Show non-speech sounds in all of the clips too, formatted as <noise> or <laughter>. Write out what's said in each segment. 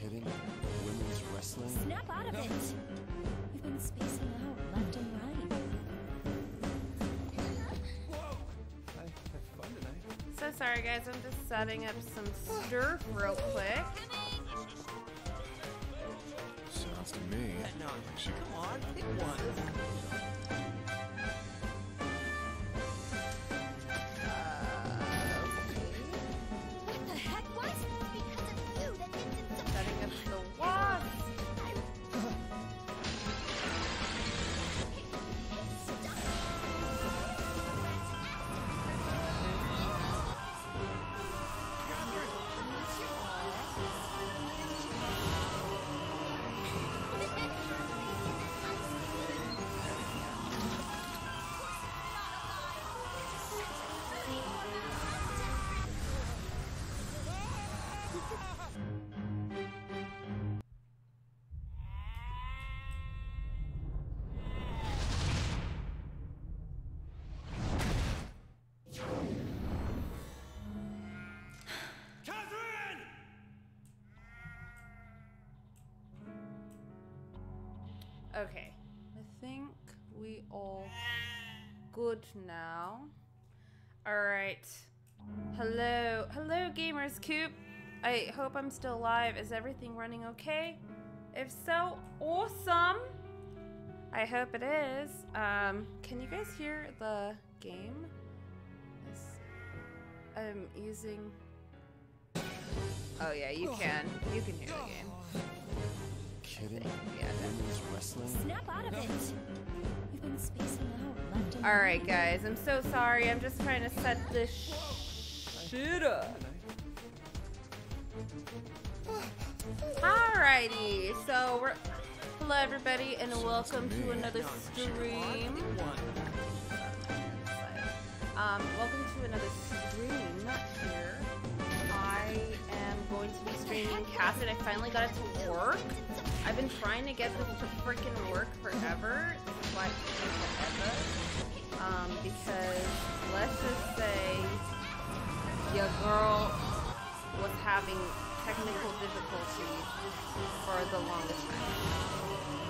kidding? Women's wrestling? Snap out of no. it! You've been spacing out left and right. Whoa! I fun tonight. So sorry, guys. I'm just setting up some stir real quick. Sounds to me. No, come on, pick one. Okay. I think we all good now. Alright. Hello. Hello, Gamers Coop. I hope I'm still alive. Is everything running okay? If so, awesome. I hope it is. Um, can you guys hear the game? I'm using. Oh yeah, you can. You can hear the game. kidding. Women's wrestling. Snap out of it. You've been spacing out left and All right. guys. I'm so sorry. I'm just trying to set this shit up. Alrighty. So we're hello everybody and welcome to another stream. Um, welcome to another stream here. I am going to be streaming Captain. I finally got it to work. I've been trying to get this to freaking work forever. This is why forever. Um, because let's just say your girl was having technical difficulties for the longest time.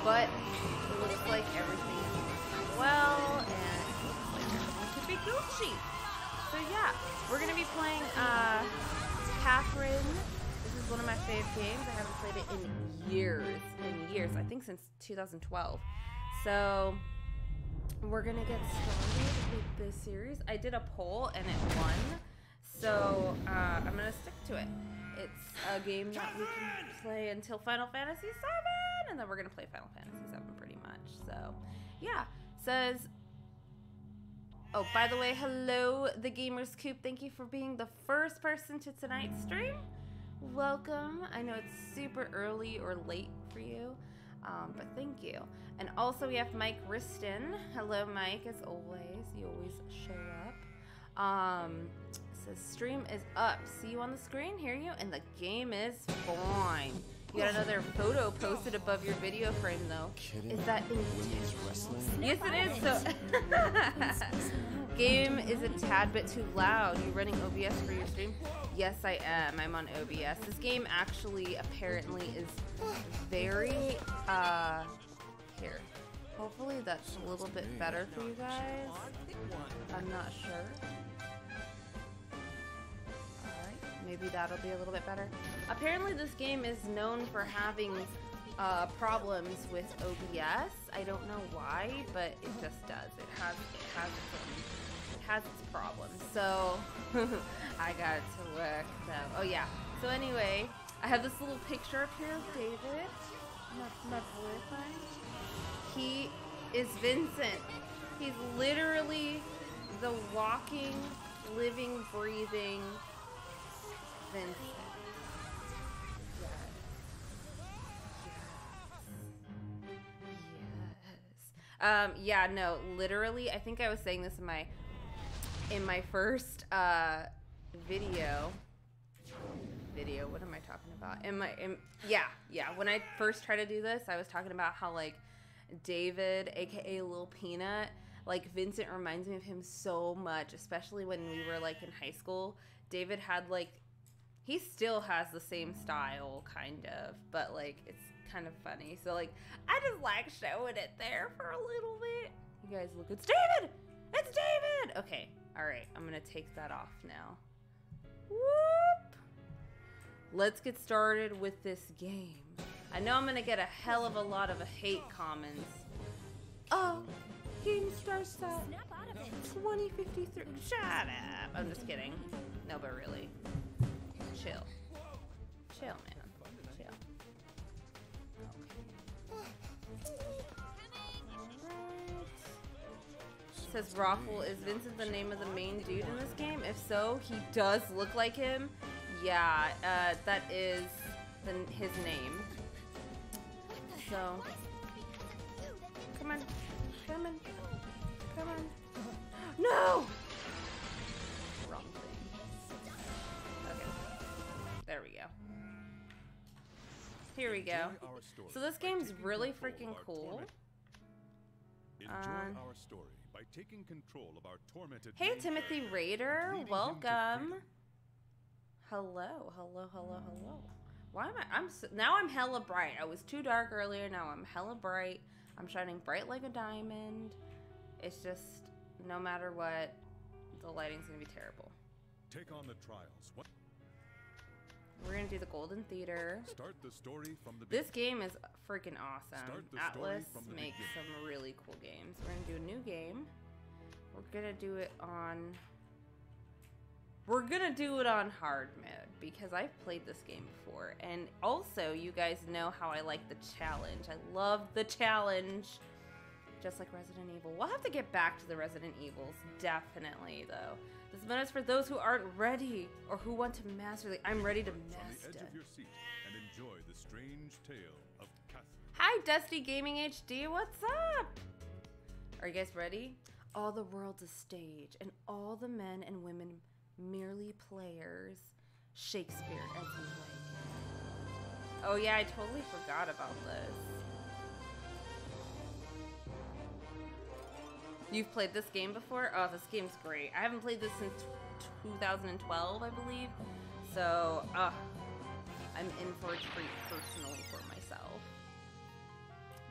But it looks like everything is well and it looks like everything could be Gucci. So yeah, we're gonna be playing uh Catherine. Is one of my favorite games. I haven't played it in years, in years. I think since 2012. So we're gonna get started with this series. I did a poll and it won. So uh, I'm gonna stick to it. It's a game that we can play until Final Fantasy VII, and then we're gonna play Final Fantasy VII pretty much. So yeah, says Oh, by the way, hello, the Gamers Coop. Thank you for being the first person to tonight's stream. Welcome. I know it's super early or late for you, um, but thank you. And also, we have Mike Riston. Hello, Mike, as always. You always show up. Um, says stream is up. See you on the screen, hear you, and the game is fine. You got another photo posted above your video frame, though. Kidding. Is that Women's intentional? wrestling. Yes, it is. So, <laughs> game is a tad bit too loud. You running OBS for your stream? Yes, I am. I'm on OBS. This game actually apparently is very uh here. Hopefully that's a little bit better for you guys. I'm not sure. Maybe that'll be a little bit better. Apparently, this game is known for having uh, problems with OBS. I don't know why, but it just does. It has it has its own, it has its problems. So <laughs> I got it to work. So oh yeah. So anyway, I have this little picture up here of David, my, my boyfriend. He is Vincent. He's literally the walking, living, breathing Vincent. Um, yeah, no, literally, I think I was saying this in my in my first uh video. Video, what am I talking about? In my in, yeah, yeah, when I first tried to do this, I was talking about how like David, aka Lil Peanut, like Vincent reminds me of him so much, especially when we were like in high school. David had like he still has the same style kind of, but like it's kind of funny. So like, I just like showing it there for a little bit. You guys look, it's David. It's David. Okay, all right. I'm gonna take that off now. Whoop. Let's get started with this game. I know I'm gonna get a hell of a lot of hate comments. Oh, game starts at Snap out of it. 2053. Shut up. I'm just kidding. No, but really. Chill. Chill, man. Chill. Says Raffle, is Vincent the name of the main dude in this game? If so, he does look like him. Yeah, uh, that is the, his name. So, come on, come on, come on. <gasps> No! There we go. Here we go. Enjoy our story So this game's really freaking cool. Enjoy Um, our story by taking control of our tormented. Hey, Timothy Raider, leading him to welcome. Hello, hello, hello, hello. Why am I? I'm so, now I'm hella bright. I was too dark earlier. Now I'm hella bright. I'm shining bright like a diamond. It's just no matter what, the lighting's gonna be terrible. Take on the trials. What? We're gonna do the Golden Theater. Start the story from the This game is freaking awesome. Start the story Atlus makes beginning. some really cool games. We're gonna do a new game. We're gonna do it on. We're gonna do it on hard mode because I've played this game before, and also you guys know how I like the challenge. I love the challenge, just like Resident Evil. We'll have to get back to the Resident Evils, definitely though. This mode is for those who aren't ready or who want to master the. I'm ready to master. edge of your seat and enjoy the strange tale of Catherine. Hi, Dusty Gaming HD. What's up? Are you guys ready? All the world's a stage, and all the men and women merely players. Shakespeare as you like. Oh yeah, I totally forgot about this. You've played this game before? Oh, this game's great. I haven't played this since 2012, I believe. So, uh, I'm in for a treat personally for myself.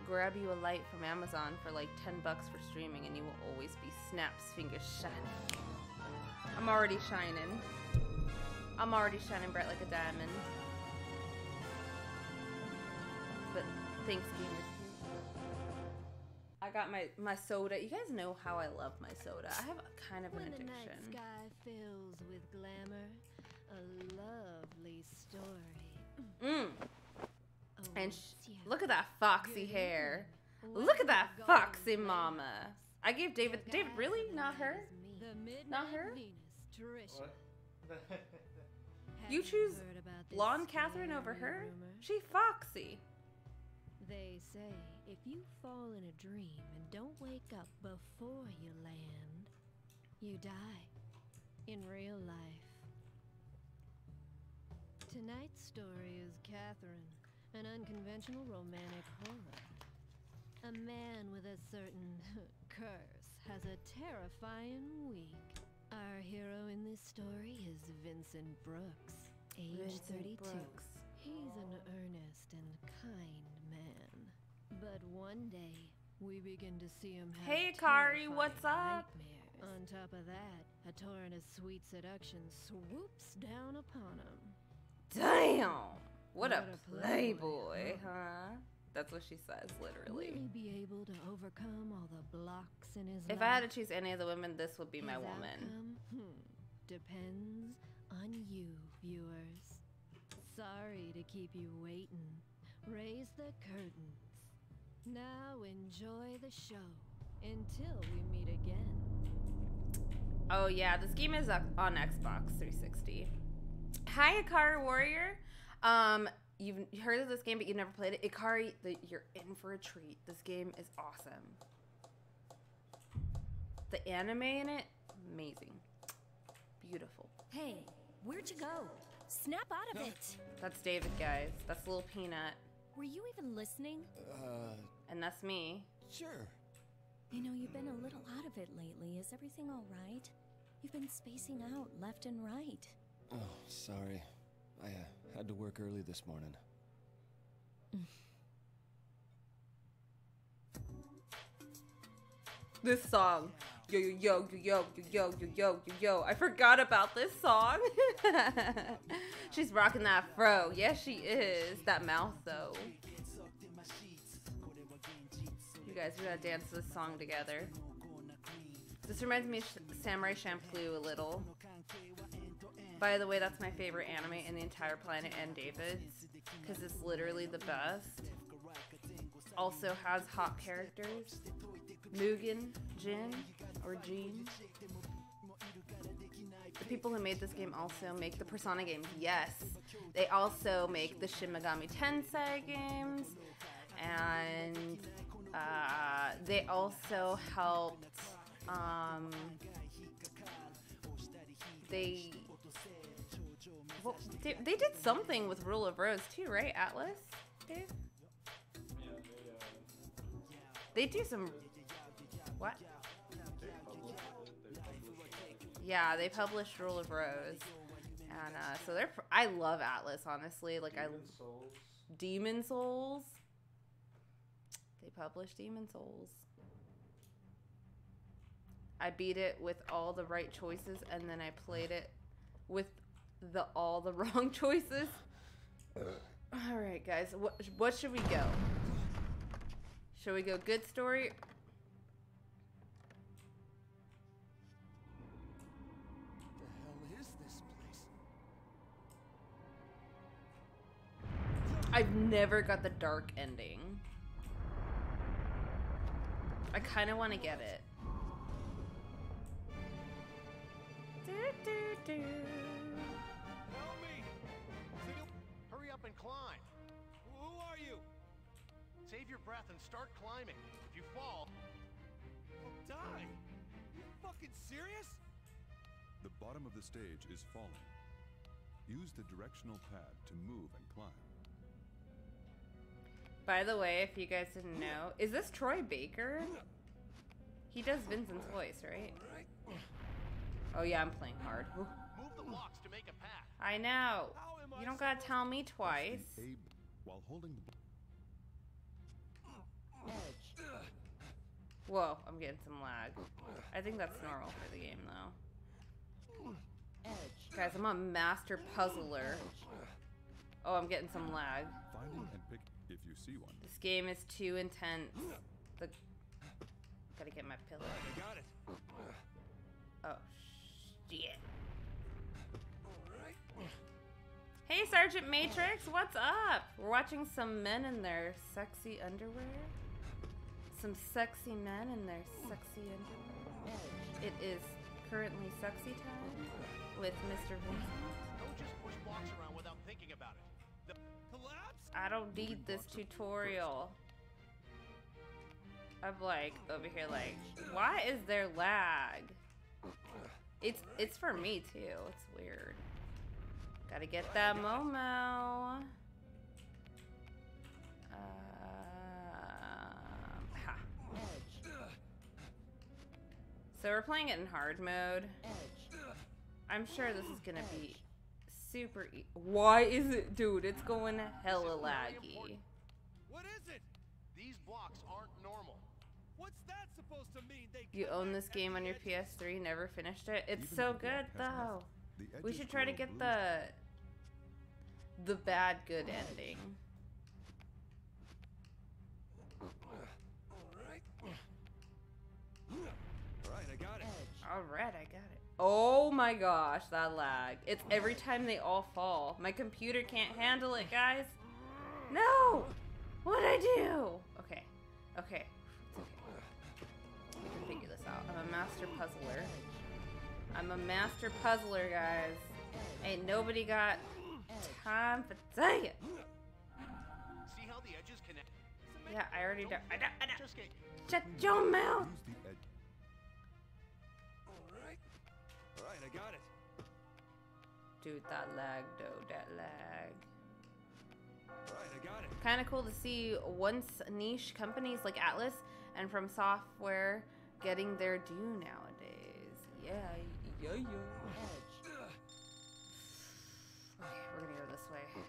Grab you a light from Amazon for like 10 bucks for streaming, and you will always be Snap's fingers shining. I'm already shining. I'm already shining bright like a diamond. But thanks, gamers. I got my my soda. You guys know how I love my soda. I have a kind of an When the night addiction. sky fills with glamour, a lovely story. Mm. And sh- awaits look at that foxy Good hair. evening. Look at that foxy Garden mama. I gave David. David, really? Not her? The Not her? Venus, Trisha. You choose heard about Blonde Catherine over her? rumor? She foxy. They say if you fall in a dream and don't wake up before you land, you die in real life. Tonight's story is Catherine, an unconventional romantic horror. A man with a certain <laughs> curse has a terrifying week. Our hero in this story is Vincent Brooks, age Vincent 32. Brooks. He's an earnest and kind. But one day, we begin to see him Hey, Kari, what's up? Nightmares. On top of that, a torrent of sweet seduction swoops down upon him. Damn. What, a, What a playboy, playboy, huh? That's what she says, literally. Will he be able to overcome all the blocks in his If life? I had to choose any of the women, this would be my woman. hmm, depends on you, viewers. Sorry to keep you waiting. Raise the curtains. Now enjoy the show until we meet again. Oh yeah, this game is on Xbox 360. Hi, Ikari Warrior. Um, you've heard of this game, but you've never played it. Ikari, the, you're in for a treat. This game is awesome. The anime in it, amazing, beautiful. Hey, where'd you go? Snap out of it. That's David, guys. That's Little Peanut, Were you even listening? Uh, and that's me. Sure. You know, you've been a little out of it lately. Is everything all right? You've been spacing out left and right. Oh, sorry. I uh, had to work early this morning. <sighs> this song. Yo, yo, yo, yo, yo, yo, yo, yo, yo, yo. I forgot about this song. <laughs> She's rocking that fro. Yes, she is. That mouth, though. Guys, we gotta dance this song together. This reminds me of Samurai Champloo a little. By the way, that's my favorite anime in the entire planet and David's because it's literally the best. Also has hot characters. Mugen, Jin, or Jean. The people who made this game also make the Persona games. Yes. They also make the Shin Megami Tensei games. And uh, they also helped. Um, they. Well, they, they did something with Rule of Rose too, right, Atlus? Dave? They do some. What? Yeah, they published Rule of Rose, and uh, so they're. I love Atlus, honestly. Like I, Demon Souls. They published Demon Souls. I beat it with all the right choices, and then I played it with the all the <laughs> wrong choices. <coughs> All right, guys. What what should we go? Should we go good story? the hell is this place? I've never got the dark ending. I kind of want to get it. Do, do, do. Help me! Hurry up and climb. Who are you? Save your breath and start climbing. If you fall, I'll die. You fucking serious? The bottom of the stage is falling. Use the directional pad to move and climb. By the way, if you guys didn't know, is this Troy Baker? He does Vincent's voice, right? Oh yeah, I'm playing hard. move the blocks to make a path. I know. How am I You don't gotta tell me twice. the A b- while holding the Whoa, I'm getting some lag. I think that's normal for the game though. Guys, I'm a master puzzler. Oh, I'm getting some lag. finding and pick if you see one. This game is too intense. The gotta get my pillow. I got it. Oh shit. Hey Sergeant Matrix, what's up? We're watching some men in their sexy underwear. Some sexy men in their sexy underwear. It is currently sexy time with Mr. Vincent. Don't just push blocks around I don't need this tutorial. I'm like over here like, why is there lag? It's it's for me too. It's weird. Gotta get that Momo. Um, ha. So we're playing it in hard mode. I'm sure this is gonna be super. E Why is it, dude? It's going hella laggy. What is it? These blocks aren't normal. What's that supposed to mean? They You own this game on your at the edges? PS3, never finished it. It's Even so good though. nothing, We should try to get blue. the the bad good <sighs> ending. All right, I got it. All right, I got it. Oh my gosh, that lag. It's every time they all fall. My computer can't handle it, guys. No! What'd I do? Okay. Okay. It's okay. We can figure this out. I'm a master puzzler. I'm a master puzzler, guys. Ain't nobody got time for dang it. See how the edges connect? Yeah, I already do. I know, I know. Just Shut your mouth. I got it. Dude, that lag, though. That lag. Alright, I got it. kind of cool to see once niche companies like Atlus and From Software getting their due nowadays. Yeah, yeah, yeah. Okay, we're gonna go this way.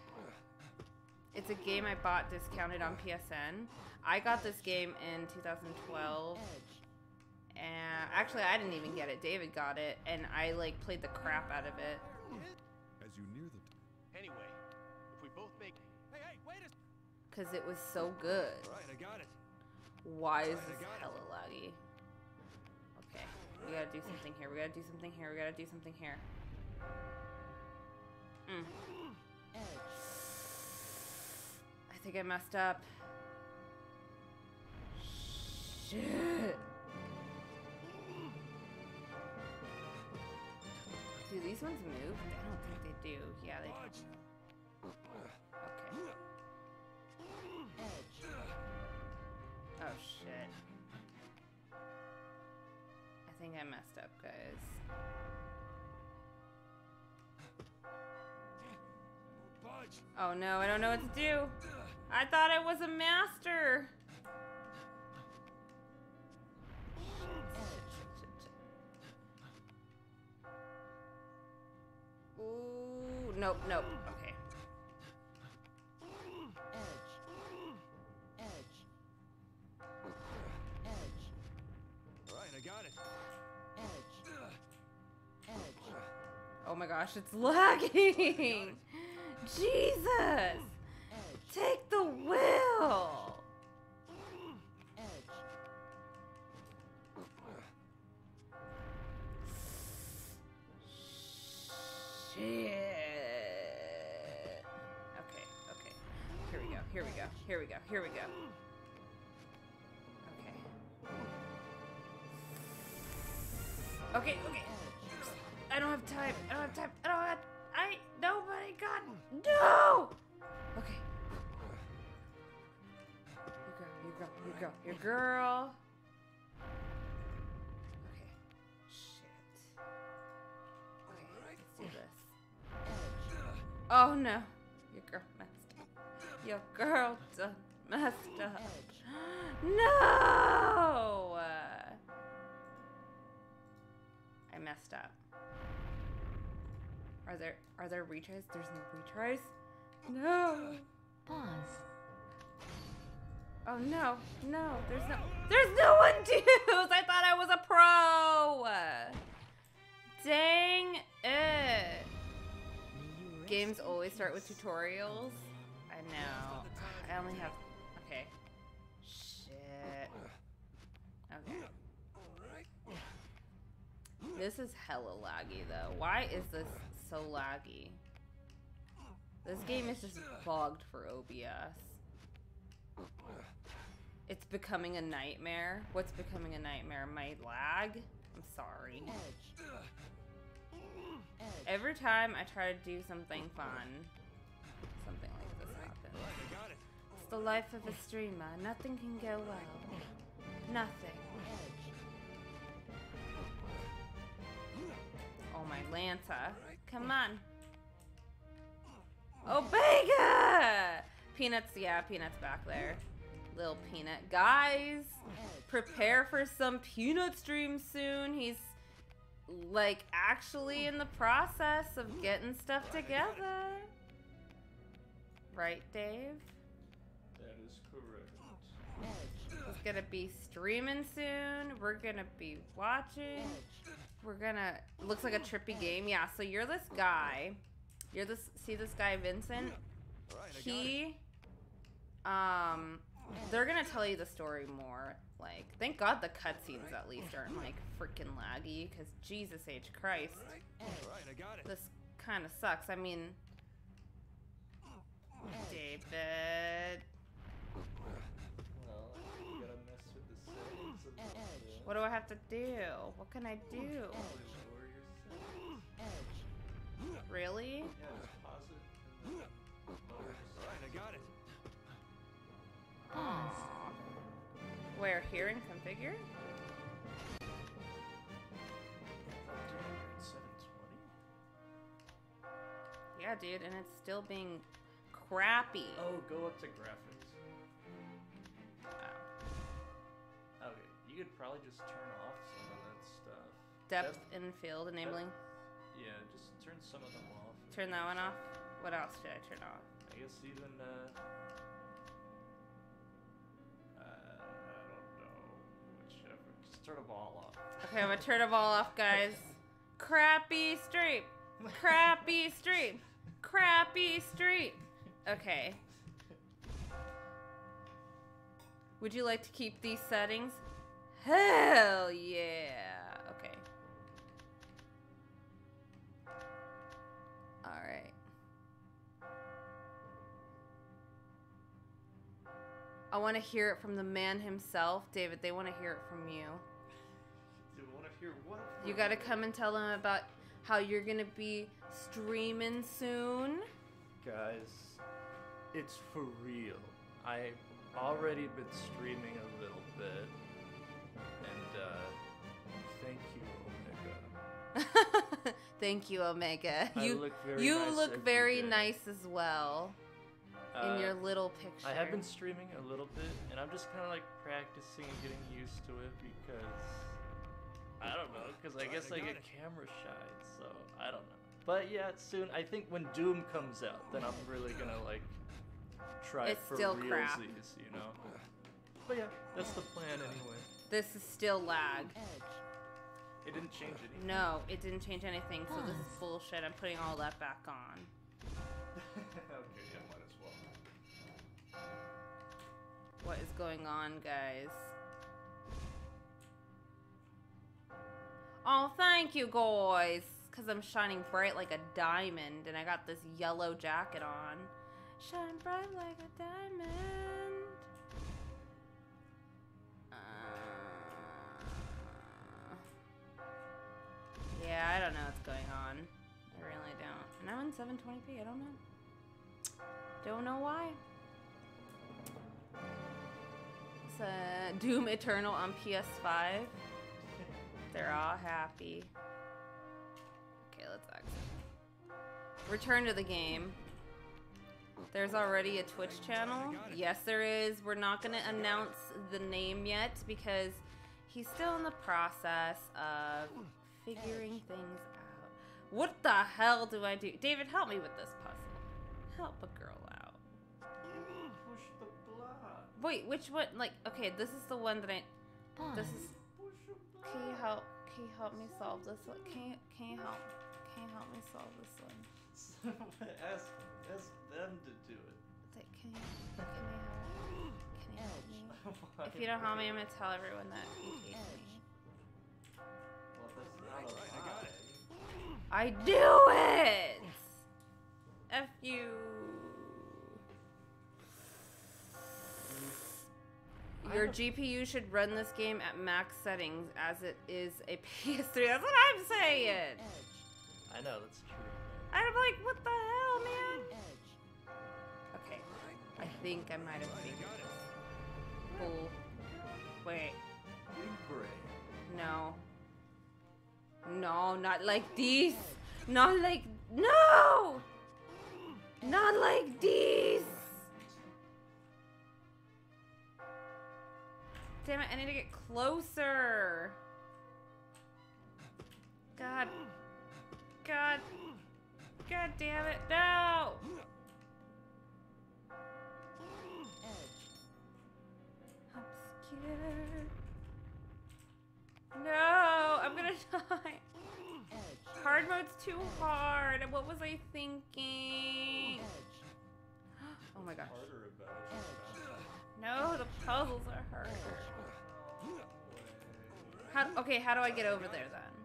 It's a game I bought discounted on PSN. I got this game in 2012, and actually I didn't even get it. David got it, and I like played the crap out of it. As you near the Anyway, if we both make Hey, hey, wait a. Cause it was so good. All right, I got it. Why is this got it. hella laggy? Okay, we gotta do something here. We gotta do something here. We gotta do something here. Mm. I think I messed up. Shit. Do these ones move? I don't think they do. Yeah, they Fudge. Okay. Oh shit. I think I messed up, guys. Oh no, I don't know what to do. I thought I was a master. Ooh, nope, nope. Okay. Edge. Edge. Edge. All right, I got it. Edge. Edge. Oh my gosh, it's lagging. <laughs> Jesus. Go. Here we go. Okay. Okay, okay. I don't have time. I don't have time. I don't have. I. Nobody got. No! Okay. You go, you go, you go. Your girl. Okay. Shit. Okay, let's do this. Oh no. Your girl done messed up. <gasps> No! I messed up. Are there are there retries? There's no retries? No. Pause. Oh no, no, there's no There's no one dudes! I thought I was a pro! Dang it. Games always start with tutorials. I know. I only have okay. Shit. Okay. This is hella laggy though. Why is this so laggy? This game is just bogged for OBS. It's becoming a nightmare. What's becoming a nightmare? My lag? I'm sorry. Every time I try to do something fun, It's the life of a streamer. Nothing can go well. Nothing. Oh my Lanta. Come on. Omega! Peanuts, yeah, Peanuts back there. Little Peanut. Guys, prepare for some Peanut stream soon. He's like actually in the process of getting stuff together. Right, Dave? That is correct. He's gonna be streaming soon. We're gonna be watching. We're gonna. Looks like a trippy game. Yeah. So you're this guy. You're this. See this guy, Vincent. All right, I got it. He. Um. They're gonna tell you the story more. Like, thank God the cutscenes at least aren't like freaking laggy. Cause Jesus H Christ, All right, I got it. this kind of sucks. I mean, David. What do I have to do? What can I do? Really? Yeah, I got it. Where? Configure? Yeah, dude, and it's still being crappy. Oh, go up to graphics. Oh. Okay, you could probably just turn off some of that stuff. Depth That- and field enabling. yeah, just turn some of them off. Turn that one off. What else should I turn off? I guess even uh, uh I don't know whichever. Just turn them all off. Okay, I'm gonna turn them all off, guys. <laughs> Crappy stream. Crappy stream. Crappy stream. Okay. Would you like to keep these settings? Hell yeah. Okay. Alright. I want to hear it from the man himself. David, they want to hear it from you. You want to hear what? You gotta come and tell them about how you're gonna be streaming soon. Guys, it's for real. I've already been streaming a little bit, and uh, thank you, Omega. <laughs> Thank you, Omega. I you look very you nice look very day. nice as well in Uh, your little picture. I have been streaming a little bit, and I'm just kind of like practicing and getting used to it because I don't know, because I guess I I get it. camera shy, so I don't know. But yeah, soon. I think when Doom comes out, then I'm really gonna like try It's it for still realsies, crap. you know. But yeah, that's the plan anyway. This is still lag. It didn't change anything. No, it didn't change anything, so this is bullshit. I'm putting all that back on. <laughs> okay, yeah, might as well. What is going on, guys? Oh, thank you, guys. Because I'm shining bright like a diamond, and I got this yellow jacket on. Shine bright like a diamond. Uh, yeah, I don't know what's going on. I really don't. And I'm in 720p. I don't know. Don't know why. It's uh, Doom Eternal on PS5. They're all happy. Okay, let's exit. Return to the game. There's already a Twitch channel. Yes, there is. We're not going to announce the name yet because he's still in the process of figuring things out. What the hell do I do? David, help me with this puzzle. Help a girl out. Push the block. Wait, which one? Like, okay, this is the one that I. This is. Push the block. Can you help? Can you help me solve this one? Can you? Can you help? Can you help me solve this one? <laughs> ask, ask them to do it. Like, Can you? Can you help? Can you help me? <laughs> If you don't help me, I'm gonna tell everyone that you hate me. Well, that's not a Right, I got it. I do it. F you. Your GPU should run this game at max settings as it is a <laughs> PS3. That's what I'm saying. I know that's true. I'm like, what the hell, man? Okay, I think I might have figured this. Cool. Wait, no. No, not like these. Not like, no! Not like these! Damn it, I need to get closer. God. God. God damn it, no! Obscure. No, I'm gonna <laughs> die. Hard mode's too hard. What was I thinking? Oh my gosh. No, the puzzles are way. How, okay, how do I get over there then?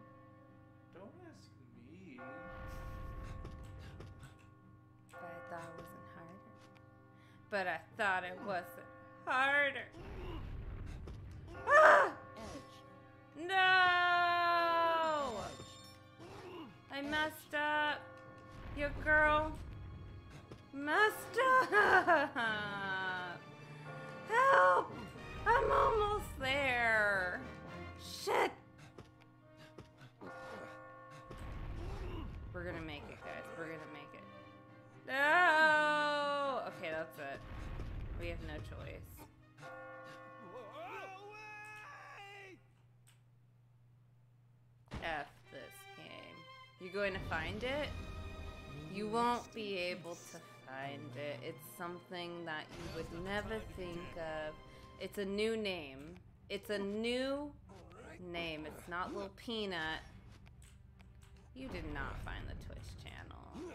But I thought it wasn't harder. Ah! No! I messed up. Your girl messed up. Help! I'm almost there. Shit! We're gonna make it, guys. We're gonna make it. No! Okay, that's it. We have no choice. F this game. You're going to find it? You won't be able to find it. It's something that you would never think of. It's a new name. It's a new name. It's not Lil Peanut. You did not find the Twitch channel.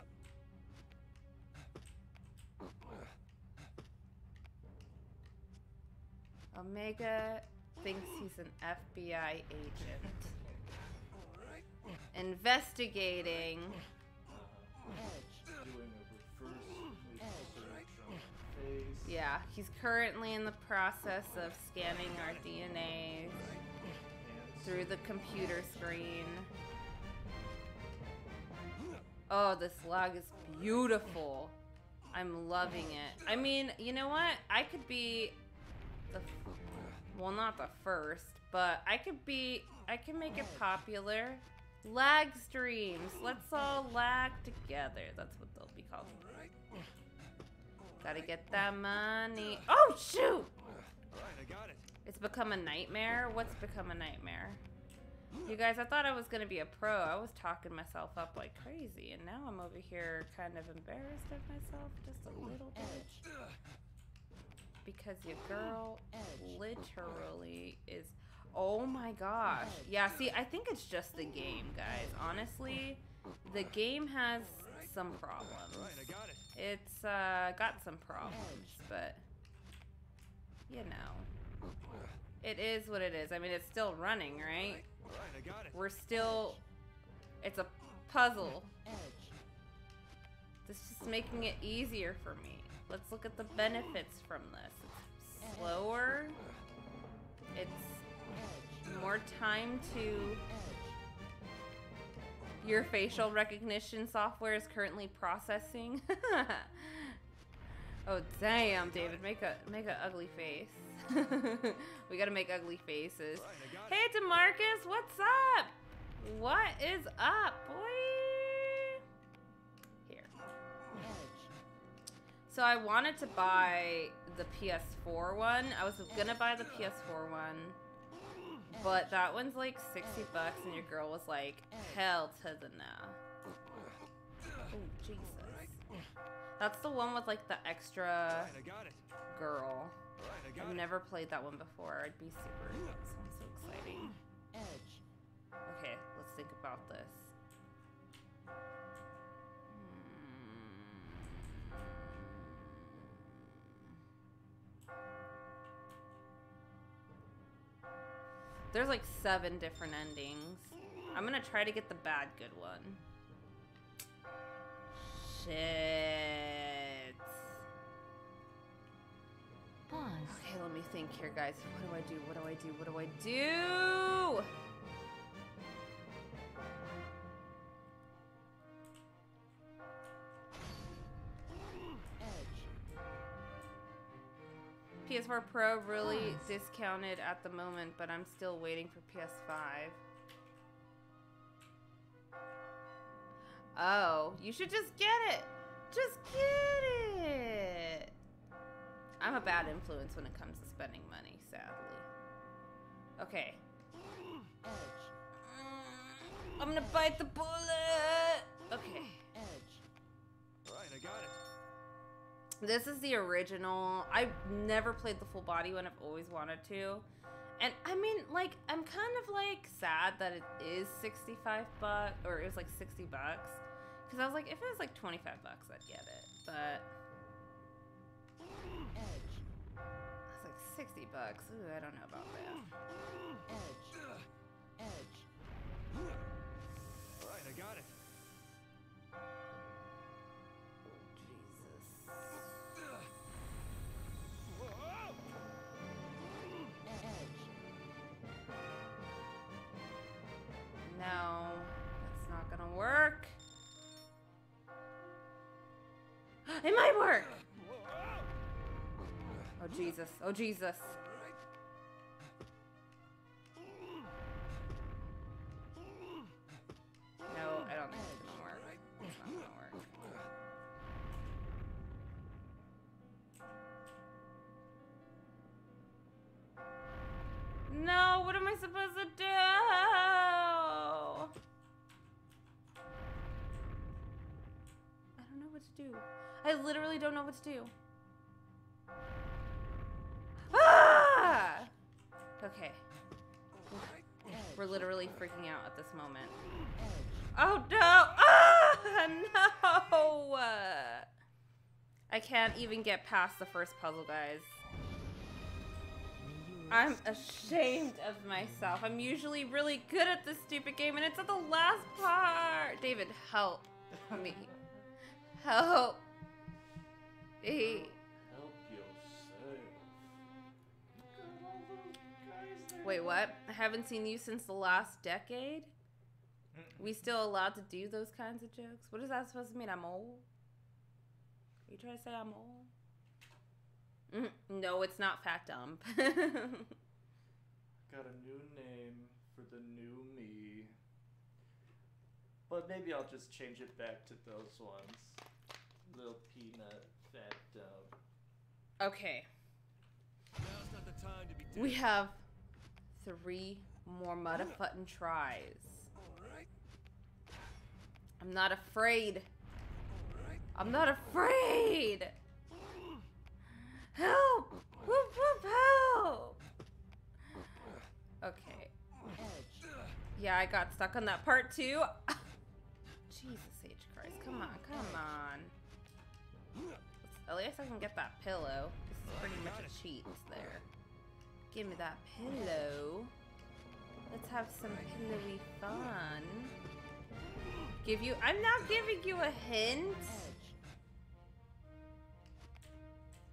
Omega thinks he's an FBI agent. Investigating. Yeah, he's currently in the process of scanning our DNA through the computer screen. Oh, this log is beautiful. I'm loving it. I mean, you know what? I could be the well, not the first, but I could be I can make it popular. Lag streams. Let's all lag together. That's what they'll be called. Gotta get that money. Oh shoot! I got it. It's become a nightmare. What's become a nightmare? You guys, I thought I was gonna be a pro. I was talking myself up like crazy, and now I'm over here kind of embarrassed of myself just a little bit. Because your girl literally is. Oh my gosh. Yeah, see, I think it's just the game, guys. Honestly, the game has some problems. All right, I got it. It's uh, got some problems, but you know, <sighs> it is what it is. I mean, it's still running, right? All right, I got it. We're still. It's a puzzle. This is just making it easier for me. Let's look at the benefits from this. Slower. It's more time to. Your facial recognition software is currently processing. <laughs> oh damn, David, make a make a ugly face. <laughs> we gotta make ugly faces. All right, I got. Hey Demarcus, what's up? What is up, boy? Here. So I wanted to buy the PS4 one. I was gonna buy the PS4 one, but that one's like 60 bucks, and your girl was like, hell to the no. Oh, Jesus. That's the one with like the extra girl. I've never played that one before. I'd be super. That Sounds so exciting. Okay, let's think about this. There's like seven different endings. I'm gonna try to get the bad good one. Shit. Pause. Okay, let me think here, guys. What do I do? What do I do? What do I do? PS4 Pro really discounted at the moment, but I'm still waiting for PS5. Oh, you should just get it. Just get it. I'm a bad influence when it comes to spending money, sadly. Okay. I'm gonna bite the bullet. Okay. Edge. All right, I got it. This is the original. I've never played the full body one. I've always wanted to. And I mean, like, I'm kind of like sad that it is 65 bucks, or it was like 60 bucks. Because I was like, if it was like 25 bucks, I'd get it. But it's like 60 bucks. Ooh, I don't know about that. It might work. Oh Jesus! Oh Jesus! What to do. Ah! Okay. We're literally freaking out at this moment. Oh no! Ah, no! I can't even get past the first puzzle, guys. I'm ashamed of myself. I'm usually really good at this stupid game, and it's at the last part. David, help me. Help me. Help yourself. Look at all those guys there. Wait, what? I haven't seen you since the last decade? We still allowed to do those kinds of jokes? What is that supposed to mean? I'm old? Are you trying to say I'm old? Mhm. No, it's not fat dump. <laughs> Got a new name for the new me. But maybe I'll just change it back to those ones. Little peanut. Okay, Now's not the time to be we have three more mudafutton tries. I'm not afraid. I'm not afraid. Help! Whoop whoop help! Okay. Yeah, I got stuck on that part too. <laughs> Jesus H Christ! Come on, come on. At least I can get that pillow. This is pretty much a cheat there. Give me that pillow. Let's have some pillowy fun. Give you. I'm not giving you a hint.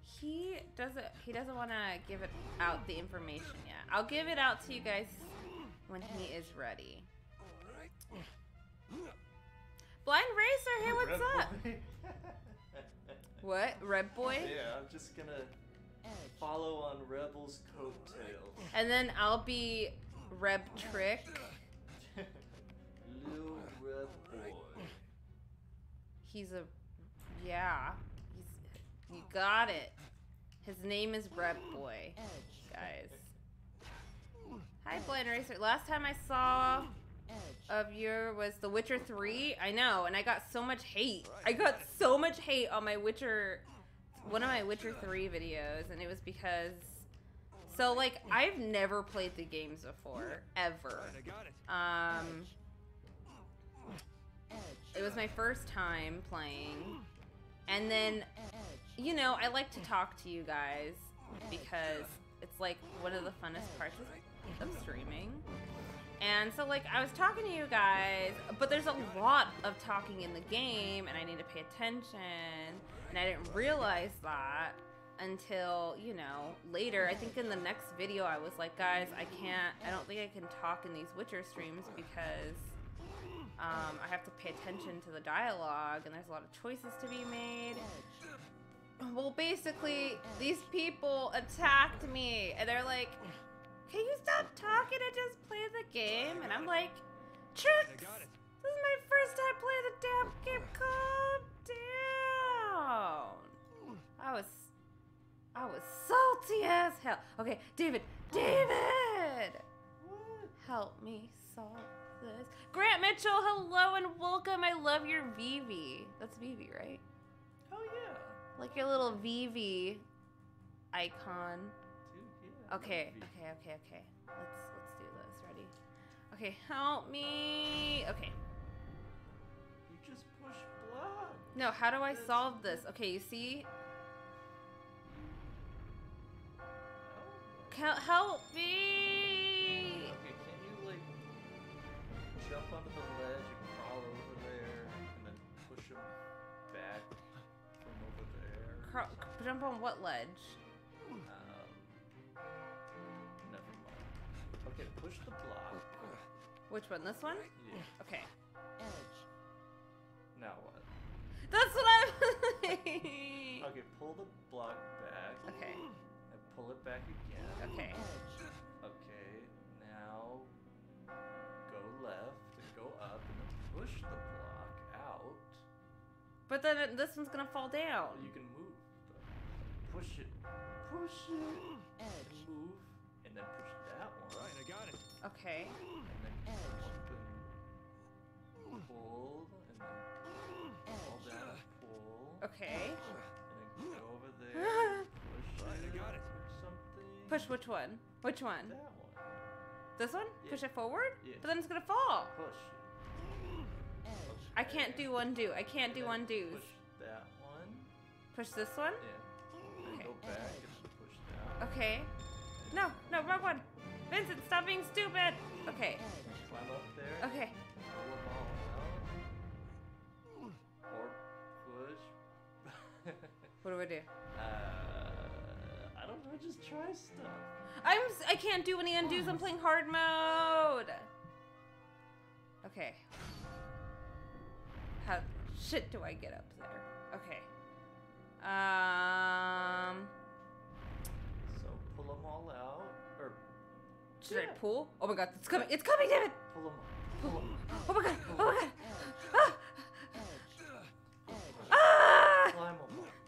He doesn't. He doesn't want to give it out the information yet. I'll give it out to you guys when he is ready. Blind Racer, hey, what's up? <laughs> What, Red Boy? yeah, I'm just gonna follow on Rebel's coattails. And then I'll be Reb Trick. <laughs> Little Red Boy. He's a, yeah. He's, you got it. His name is Reb Boy, guys. Hi, Blind Racer. Last time I saw of your was The Witcher 3. I know, and I got so much hate. I got so much hate on my Witcher, one of my Witcher 3 videos, and it was because. So, like, I've never played the games before, ever. Um, it was my first time playing, and then, you know, I like to talk to you guys because it's like one of the funnest parts of streaming. And so, like, I was talking to you guys, but there's a lot of talking in the game, and I need to pay attention, and I didn't realize that until, you know, later. I think in the next video, I was like, guys, I can't, I don't think I can talk in these Witcher streams because um, I have to pay attention to the dialogue, and there's a lot of choices to be made. Well, basically, these people attacked me, and they're like, "Can you stop talking and just play the game?" And I'm like, "Tricks, I got it. this is my first time playing the damn game. Calm down." I was, I was salty as hell. Okay, David, David, help me solve this. Grant Mitchell, hello and welcome. I love your Vivi. That's Vivi, right? Oh yeah. Like your little Vivi icon. Okay, okay, okay, okay. Let's let's do this. Ready? Okay, help me. Okay. You just push block. No, how do I solve this? Okay, you see? Oh. Hel- help me. Okay, can you like jump onto the ledge and crawl over there, and then push him back from over there? something? jump on what ledge? Okay, push the block. Which one? This one? Yeah. Okay. Edge. Now what? That's what I'm. Okay, pull the block back okay. and pull it back again. Okay. Edge. Okay, now go left and go up and then push the block out. But then it- this one's gonna fall down. You can move. Push it. Push it. And move. And then push Okay. And then pull. And then fall down pull. Okay. And then go over there. push I got it. something. Push which one? Which one? that one. This one? Yeah. Push it forward? Yeah. But then it's gonna fall. Push. I can't do undo. I can't do undos. Push that one. Push this one? Yeah. Okay. go back and push that. Okay. No, no, wrong one. Vincent, stop being stupid. Okay. Climb up there. Okay. Pull them all out. Or push. What do I do? uh, I don't know. Just try stuff. I'm I can't do any undos. I'm playing hard mode. Okay. How shit do I get up there? Okay. Um. So pull them all out, or Should I pull? Oh my god, it's coming! It's coming, damn it! pull them. Pull 'em. Oh my god! Oh my god! Ah! Ah! Climb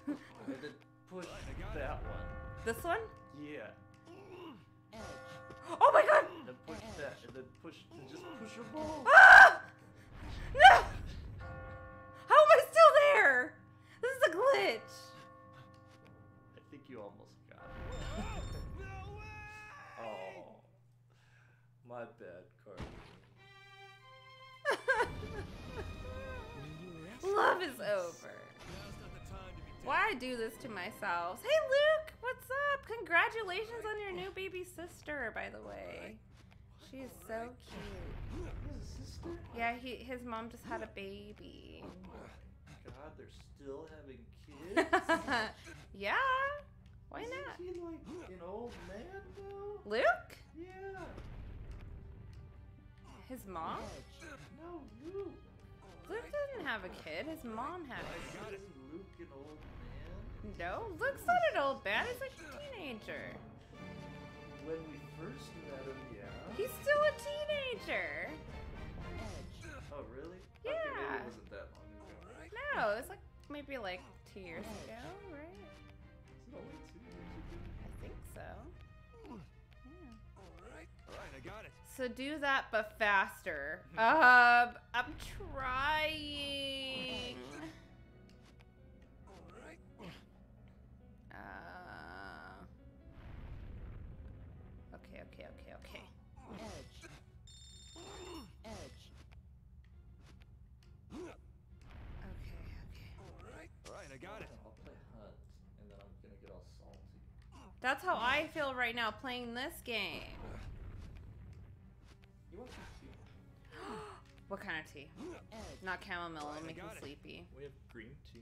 them. and <laughs> then push that one. This one? Yeah. Oh my god! And then push that, and then push, and just push them all. Ah! No! How am I still there? This is a glitch. Love is over. Now's not the time to be dead. Why I do this to myself? Hey Luke, what's up? Congratulations on your new baby sister, by the way. She is so cute. Yeah, he his mom just had a baby. God, they're still having <laughs> kids. yeah. Why Isn't not? he like an old man though? Luke? Yeah. His mom? No, Luke. Luke didn't have a kid. His mom had it. is Luke an old man? No, Luke's not an old man. He's like a teenager. When we first met him, yeah. He's still a teenager. Oh, really? Yeah. Okay, maybe it wasn't that long ago. No, it's like maybe like two years ago, right? Is it only two years ago? I think so. So do that, but faster. Um, I'm trying. Uh. Okay, okay, okay, okay. Okay, okay. Alright, alright, I got it. I'll play Hunt, and then I'm gonna get all salty. That's how I feel right now playing this game. <laughs> <gasps> What kind of tea? Not chamomile, it'll make me it. sleepy. We have green tea.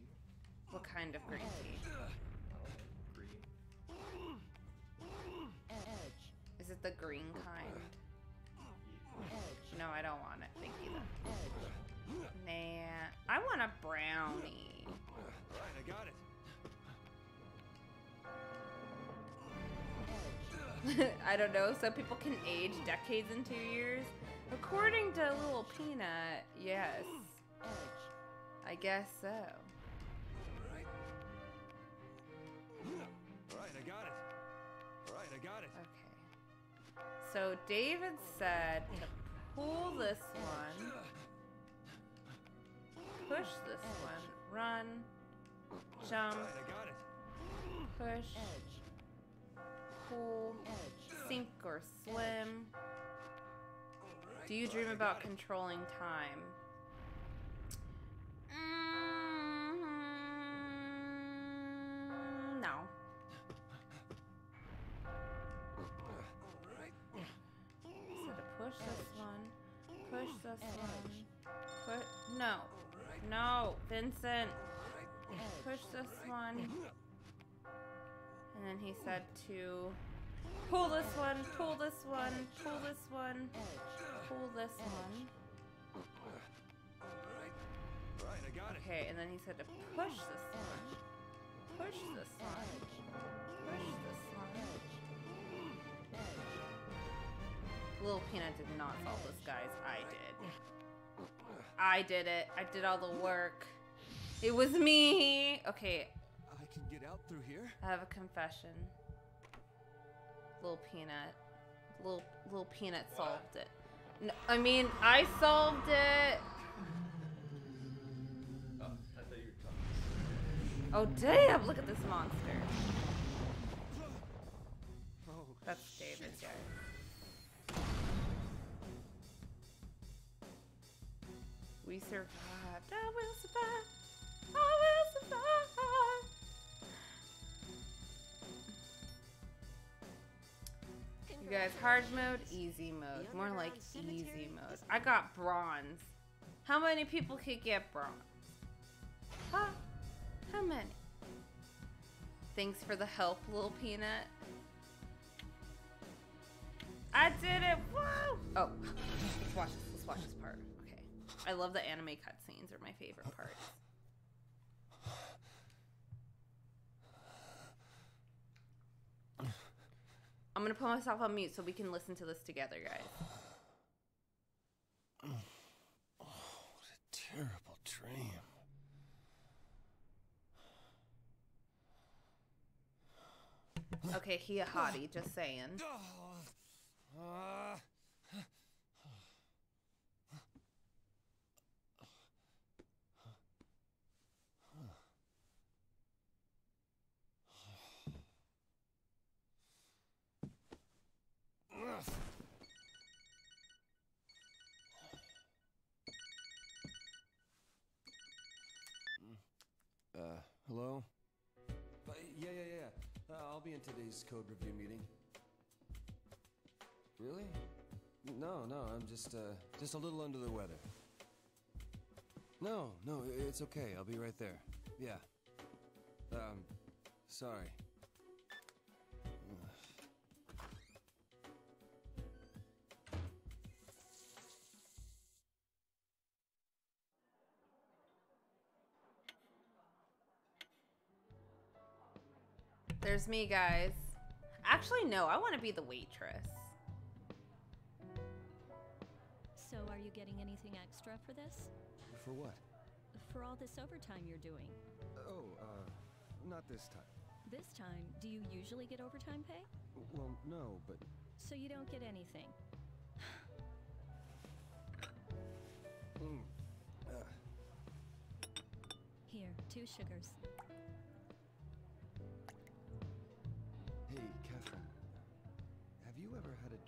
What kind of green tea? I don't green. Is it the green kind? No, I don't want it. Thank you. Then. Nah, I want a brownie. Alright, I got it. <laughs> I don't know. Some people can age decades in two years. According to Little Peanut, yes. I guess so. Alright. Alright, I got it. Alright, I got it. Okay. So David said to pull this one, push this one, run, jump, Alright, I got it. push, sink or swim. Do you dream about controlling time? Mm, no. Push this one, push this one, put no, no, Vincent, push this one, and then he said to pull this one, pull this one, pull this one, pull this one. Okay, and then he said to push this one, push this one, push this one. Little Peanut did not solve this, guys. I did. I did it. I did all the work. It was me. Okay, can get out through here? I have a confession. Little peanut. Little little peanut what? solved it. No, I mean, I solved it. Oh, oh damn! Look at this monster. Oh, That's David's yard. We survived. I will survive. I will You guys, hard mode, easy mode. More like easy mode. I got bronze. How many people could get bronze? Huh? How many? Thanks for the help, little peanut. I did it! Woo! Oh, <laughs> let's watch this. Let's watch this part. Okay. I love the anime cutscenes. Are my favorite parts. I'm gonna put myself on mute so we can listen to this together, guys. <sighs> Oh, what a terrible dream. Okay, he a hottie, just saying. <sighs> Ah. Hello? Uh, yeah, yeah, yeah. Uh, I'll be in today's code review meeting. Really? No, no, I'm just, uh, just a little under the weather. No, no, it's okay. I'll be right there. Yeah. Um, sorry. There's me, guys. Actually, no, I want to be the waitress. So, are you getting anything extra for this? For what? For all this overtime you're doing? Oh, uh, not this time. This time, do you usually get overtime pay? Well, no, but So you don't get anything. mm, uh, Here, two sugars.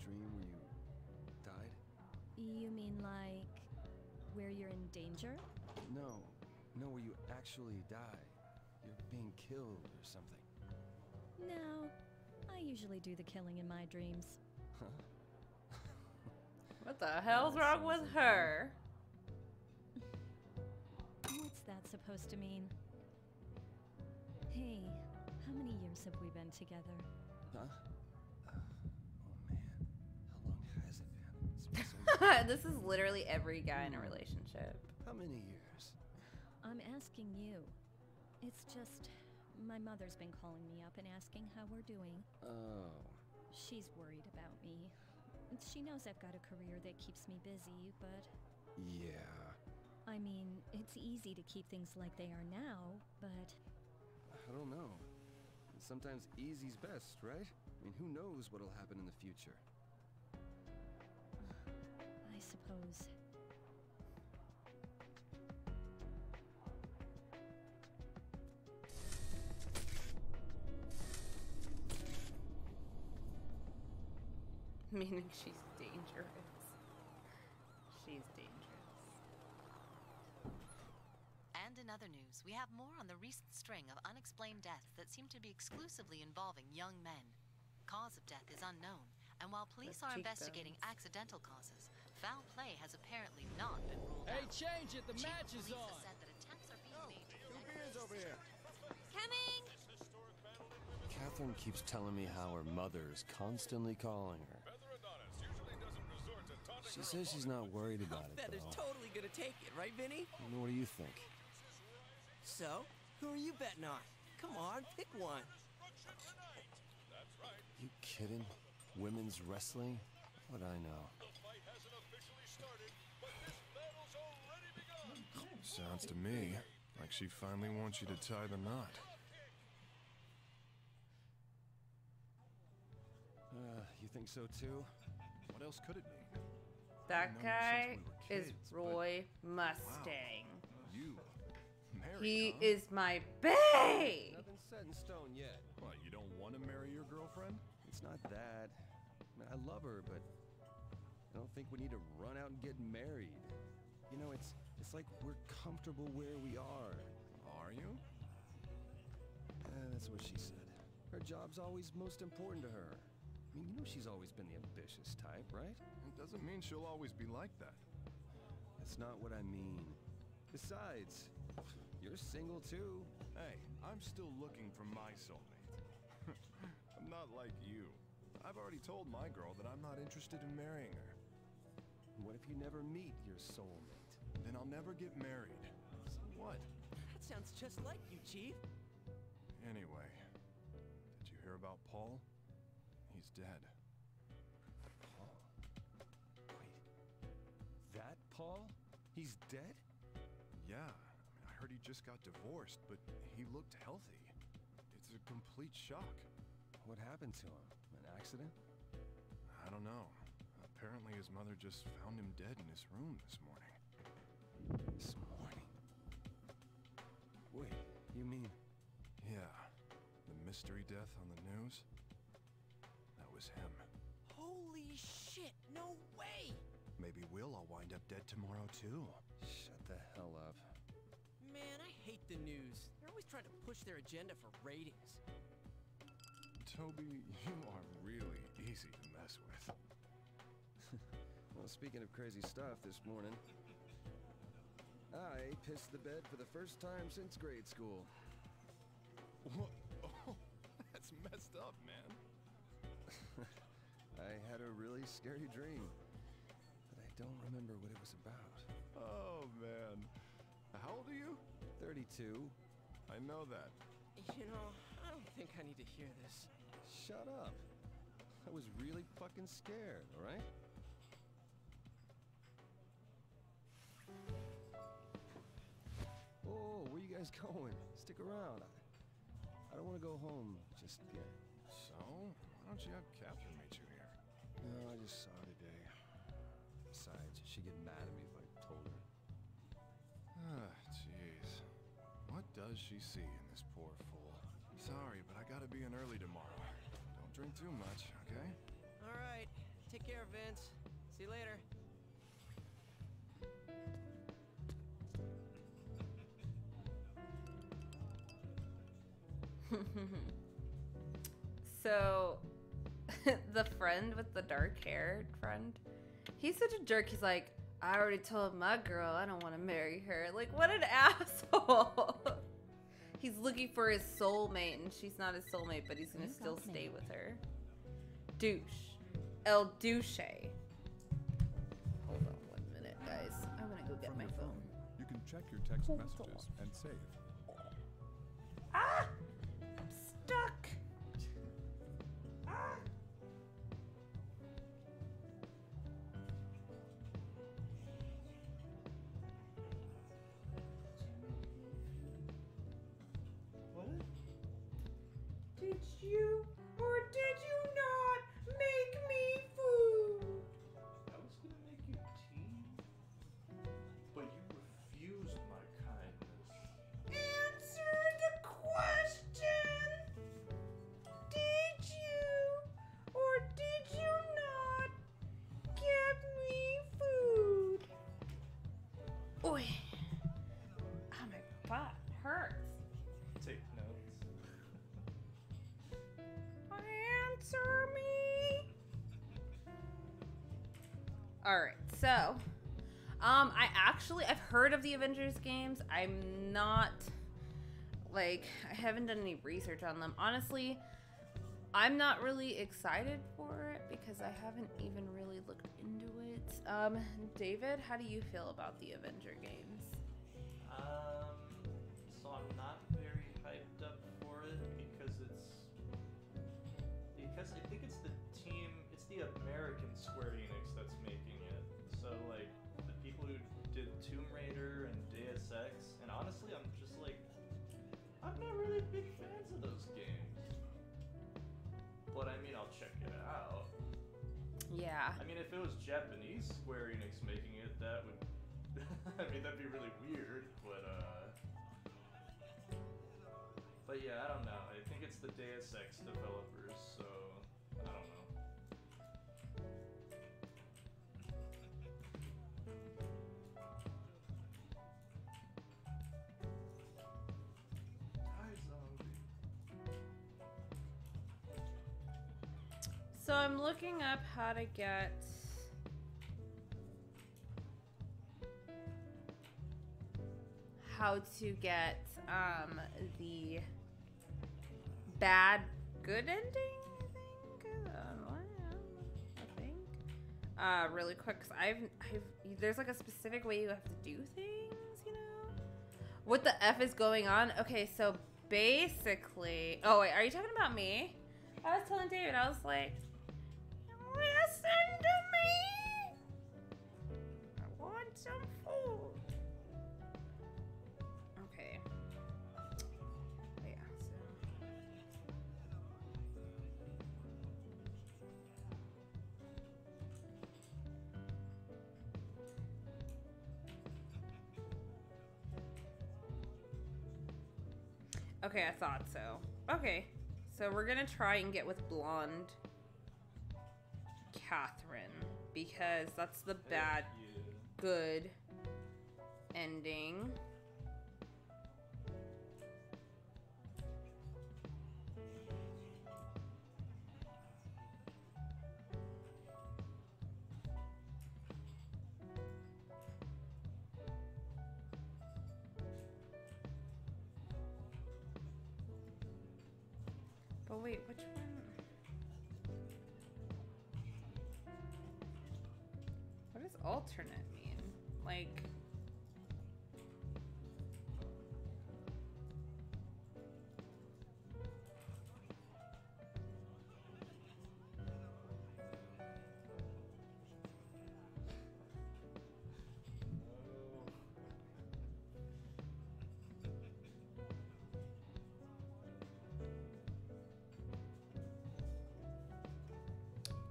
Dream where you died? You mean like where you're in danger? No, no, where you actually die. You're being killed or something. No. I usually do the killing in my dreams. Huh? <laughs> What the hell's that wrong with like her? What's that supposed to mean? Hey, how many years have we been together? Huh? <laughs> this is literally every guy in a hmm. relationship. How many years? I'm asking you. It's just my mother's been calling me up and asking how we're doing. Oh, She's worried about me. She knows I've got a career that keeps me busy, but yeah. I mean, it's easy to keep things like they are now, but I don't know. Sometimes easy's best, right? I mean, who knows what'll happen in the future? I suppose. Meaning she's dangerous. She's dangerous. And in other news, we have more on the recent string of unexplained deaths that seem to be exclusively involving young men. Cause of death is unknown, and while police Those are investigating cheekbones. accidental causes, foul play has apparently not been ruled Hey, out. change it. The Chief match is on. has said that attempts are being made to Two beers over here. Coming! Catherine keeps telling me how her mother is constantly calling her. She says she's not worried about it, Feather's though. totally gonna take it, right, Vinny? I what do you think? So, who are you betting on? Come on, pick one. You kidding? Women's wrestling? What I know. Sounds to me like she finally wants you to tie the knot. Uh, you think so too? What else could it mean? That guy we were is kids, but- Roy Mustang. You married, He huh? is my bae. Nothing's set in stone yet. What, you don't want to marry your girlfriend? It's not that. I, mean, I love her, but I don't think we need to run out and get married. You know, it's It's like we're comfortable where we are. Are you? Eh, that's what she said. Her job's always most important to her. I mean, you know she's always been the ambitious type, right? It doesn't mean she'll always be like that. That's not what I mean. Besides, you're single too. Hey, I'm still looking for my soulmate. <laughs> I'm not like you. I've already told my girl that I'm not interested in marrying her. What if you never meet your soulmate? Then I'll never get married. So what? That sounds just like you, Chief. Anyway, did you hear about Paul? He's dead. Paul. Wait. That Paul? He's dead? Yeah, I mean, I heard he just got divorced, but he looked healthy. It's a complete shock. What happened to him? An accident? I don't know. Apparently his mother just found him dead in his room this morning. This morning? Wait, you mean... Yeah, the mystery death on the news? That was him. Holy shit, no way! Maybe we'll all wind up dead tomorrow too. Shut the hell up. Man, I hate the news. They're always trying to push their agenda for ratings. Toby, you are really easy to mess with. <laughs> Well, speaking of crazy stuff this morning, I pissed the bed for the first time since grade school. What? Oh, <laughs> that's messed up, man. <laughs> I had a really scary dream, but I don't remember what it was about. Oh, man. How old are you? 32. I know that. You know, I don't think I need to hear this. Shut up. I was really fucking scared, alright? Oh, where you guys <laughs> going? Stick around. I, I don't want to go home just yet. So, why don't you have Catherine meet you here? No, I just saw her today. Besides, she'd get mad at me if I told her. Ah, jeez. What does she see in this poor fool? Sorry, but I gotta be in early tomorrow. Don't drink too much, okay? All right, take care, Vince. See you later. So, <laughs> the friend with the dark hair friend, he's such a jerk. He's like, I already told my girl I don't want to marry her. Like, what an <laughs> asshole. he's looking for his soulmate, and she's not his soulmate, but he's gonna You still got me. stay with her. Douche. El douche. Hold on one minute, guys. I'm gonna go get From my your phone. You can check your text messages and save. Ah! I'm stuck. All right, so um, I actually I've heard of the Avengers games. I'm not like I haven't done any research on them. Honestly, I'm not really excited for it because I haven't even really looked into it. Um, David, how do you feel about the Avenger games? Yeah. I mean, if it was Japanese Square Enix making it, that would. <laughs> I mean, that'd be really weird, but uh. But yeah, I don't know. I think it's the Deus Ex developers, I'm looking up how to get how to get um the bad good ending. I think. I think. Uh, really quick, cause I've, I've there's like a specific way you have to do things. You know, what the f is going on? Okay, so basically, oh wait, are you talking about me? I was telling David, I was like, listen to me. I want some food. Okay. Yeah. So. Okay, I thought so. Okay, so we're gonna try and get with blonde Catherine because that's the bad, good ending. But wait. What alternate mean? Like.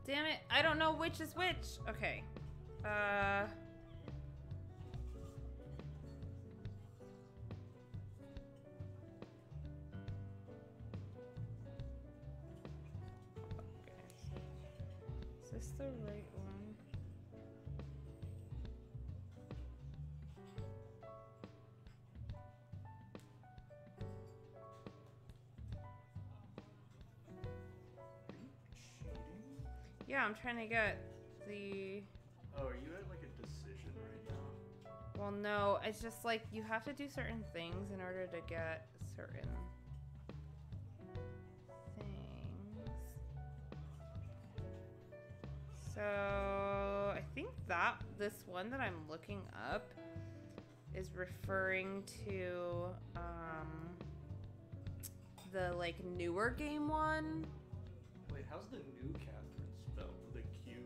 Damn it, I don't know which is which. Okay. Uh. Is this the right one? Yeah, I'm trying to get the. No, it's just like you have to do certain things in order to get certain things. So I think that this one that I'm looking up is referring to um, the like newer game one. Wait, how's the new Catherine spelled? With a Q?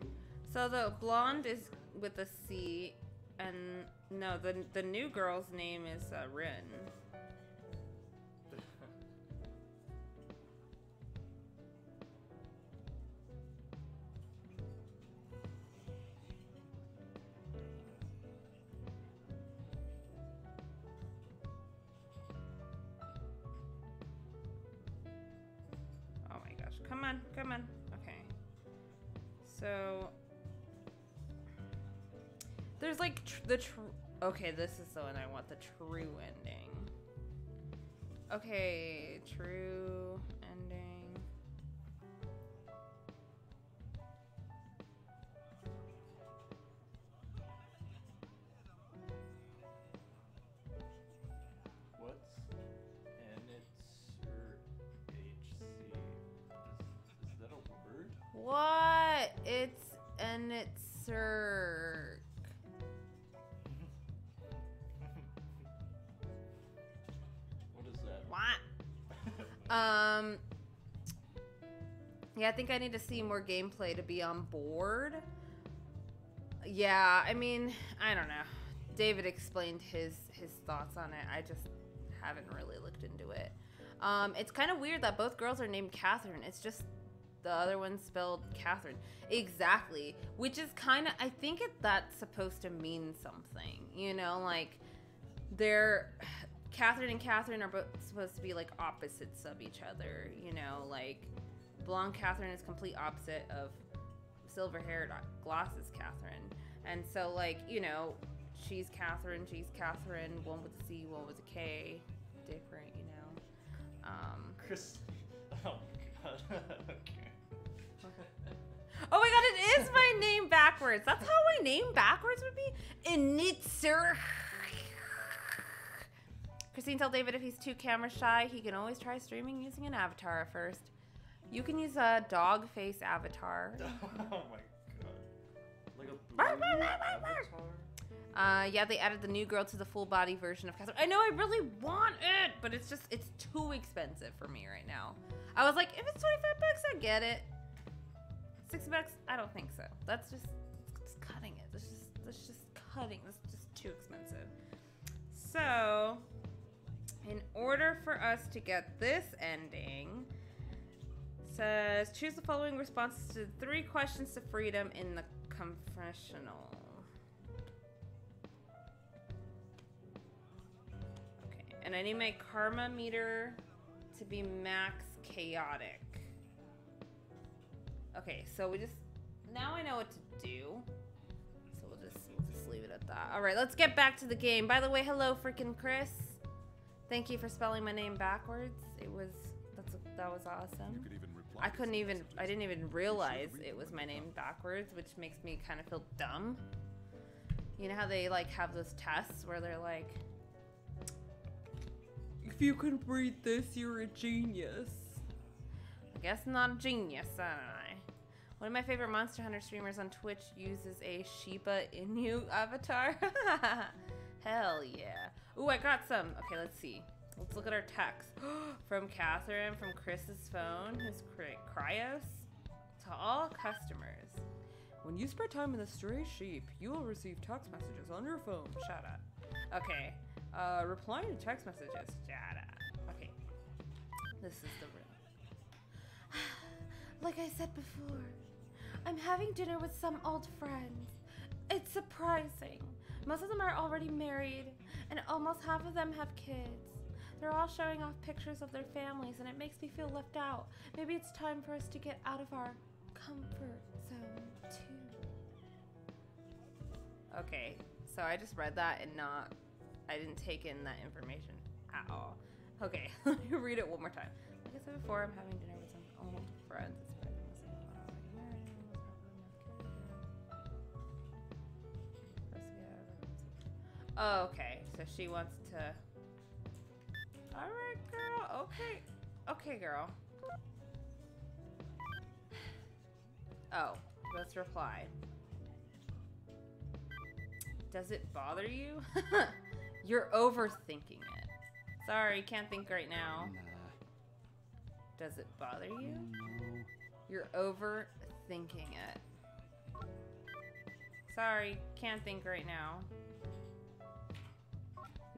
So the blonde is with a C, and no, the the new girl's name is uh, Rin. The tr- okay. This is the one I want. The true ending. Okay, true ending. What's Enitzer HC? Is, is that a word? What? It's and it's Cirque. Um. Yeah, I think I need to see more gameplay to be on board. Yeah, I mean, I don't know. David explained his his thoughts on it. I just haven't really looked into it. Um, it's kind of weird that both girls are named Catherine. It's just the other one spelled Catherine. Exactly. Which is kind of, I think it, that's supposed to mean something. You know, like they're Catherine and Catherine are both supposed to be like opposites of each other. You know, like blonde Catherine is complete opposite of silver haired glasses Catherine. And so, like, you know, she's Catherine, she's Catherine, one with a C, one with a K. Different, you know. Um, Chris. <laughs> Oh my god. <laughs> okay. Oh my god, it is my name backwards. That's how my name backwards would be. Initzer. Christine, tell David if he's too camera shy, he can always try streaming using an avatar at first. You can use a dog face avatar. <laughs> oh my god. Like a blue avatar? Uh, yeah, they added the new girl to the full body version of Catherine. I know I really want it, but it's just it's too expensive for me right now. I was like, if it's twenty five bucks, I get it. Sixty bucks, I don't think so. That's just, just cutting it. That's just that's just cutting. That's just too expensive. So, in order for us to get this ending, says choose the following responses to three questions to freedom in the confessional. Okay, and I need my karma meter to be max chaotic. Okay, so we just now I know what to do. So we'll just we'll just leave it at that. All right, let's get back to the game. By the way, hello, freaking Chris. Thank you for spelling my name backwards. It was that's that was awesome. You could even reply I couldn't even. I didn't even realize it was my name backwards, which makes me kind of feel dumb. You know how they like have those tests where they're like if you can read this, you're a genius. I guess I'm not a genius, I? One of my favorite Monster Hunter streamers on Twitch uses a Shiba Inu avatar. <laughs> Hell yeah. Ooh, I got some. Okay, let's see. Let's look at our text. <gasps> from Catherine, from Chris's phone, his Cryos. To all customers. When you spend time in the stray sheep, you will receive text messages on your phone. Shut up. Okay. Uh, replying to text messages. Shut up. Okay. This is the room. like I said before, I'm having dinner with some old friends. It's surprising. Most of them are already married, and almost half of them have kids. They're all showing off pictures of their families, and it makes me feel left out. Maybe it's time for us to get out of our comfort zone, too. Okay, so I just read that and not. I didn't take in that information at all. Okay, <laughs> let me read it one more time. Like I said before, I'm having dinner with some old friends. Oh, okay, so she wants to. All right, girl. Okay, okay, girl. Oh, let's reply. Does it bother you? <laughs> You're overthinking it. Sorry, can't think right now. Does it bother you? You're overthinking it. Sorry, can't think right now.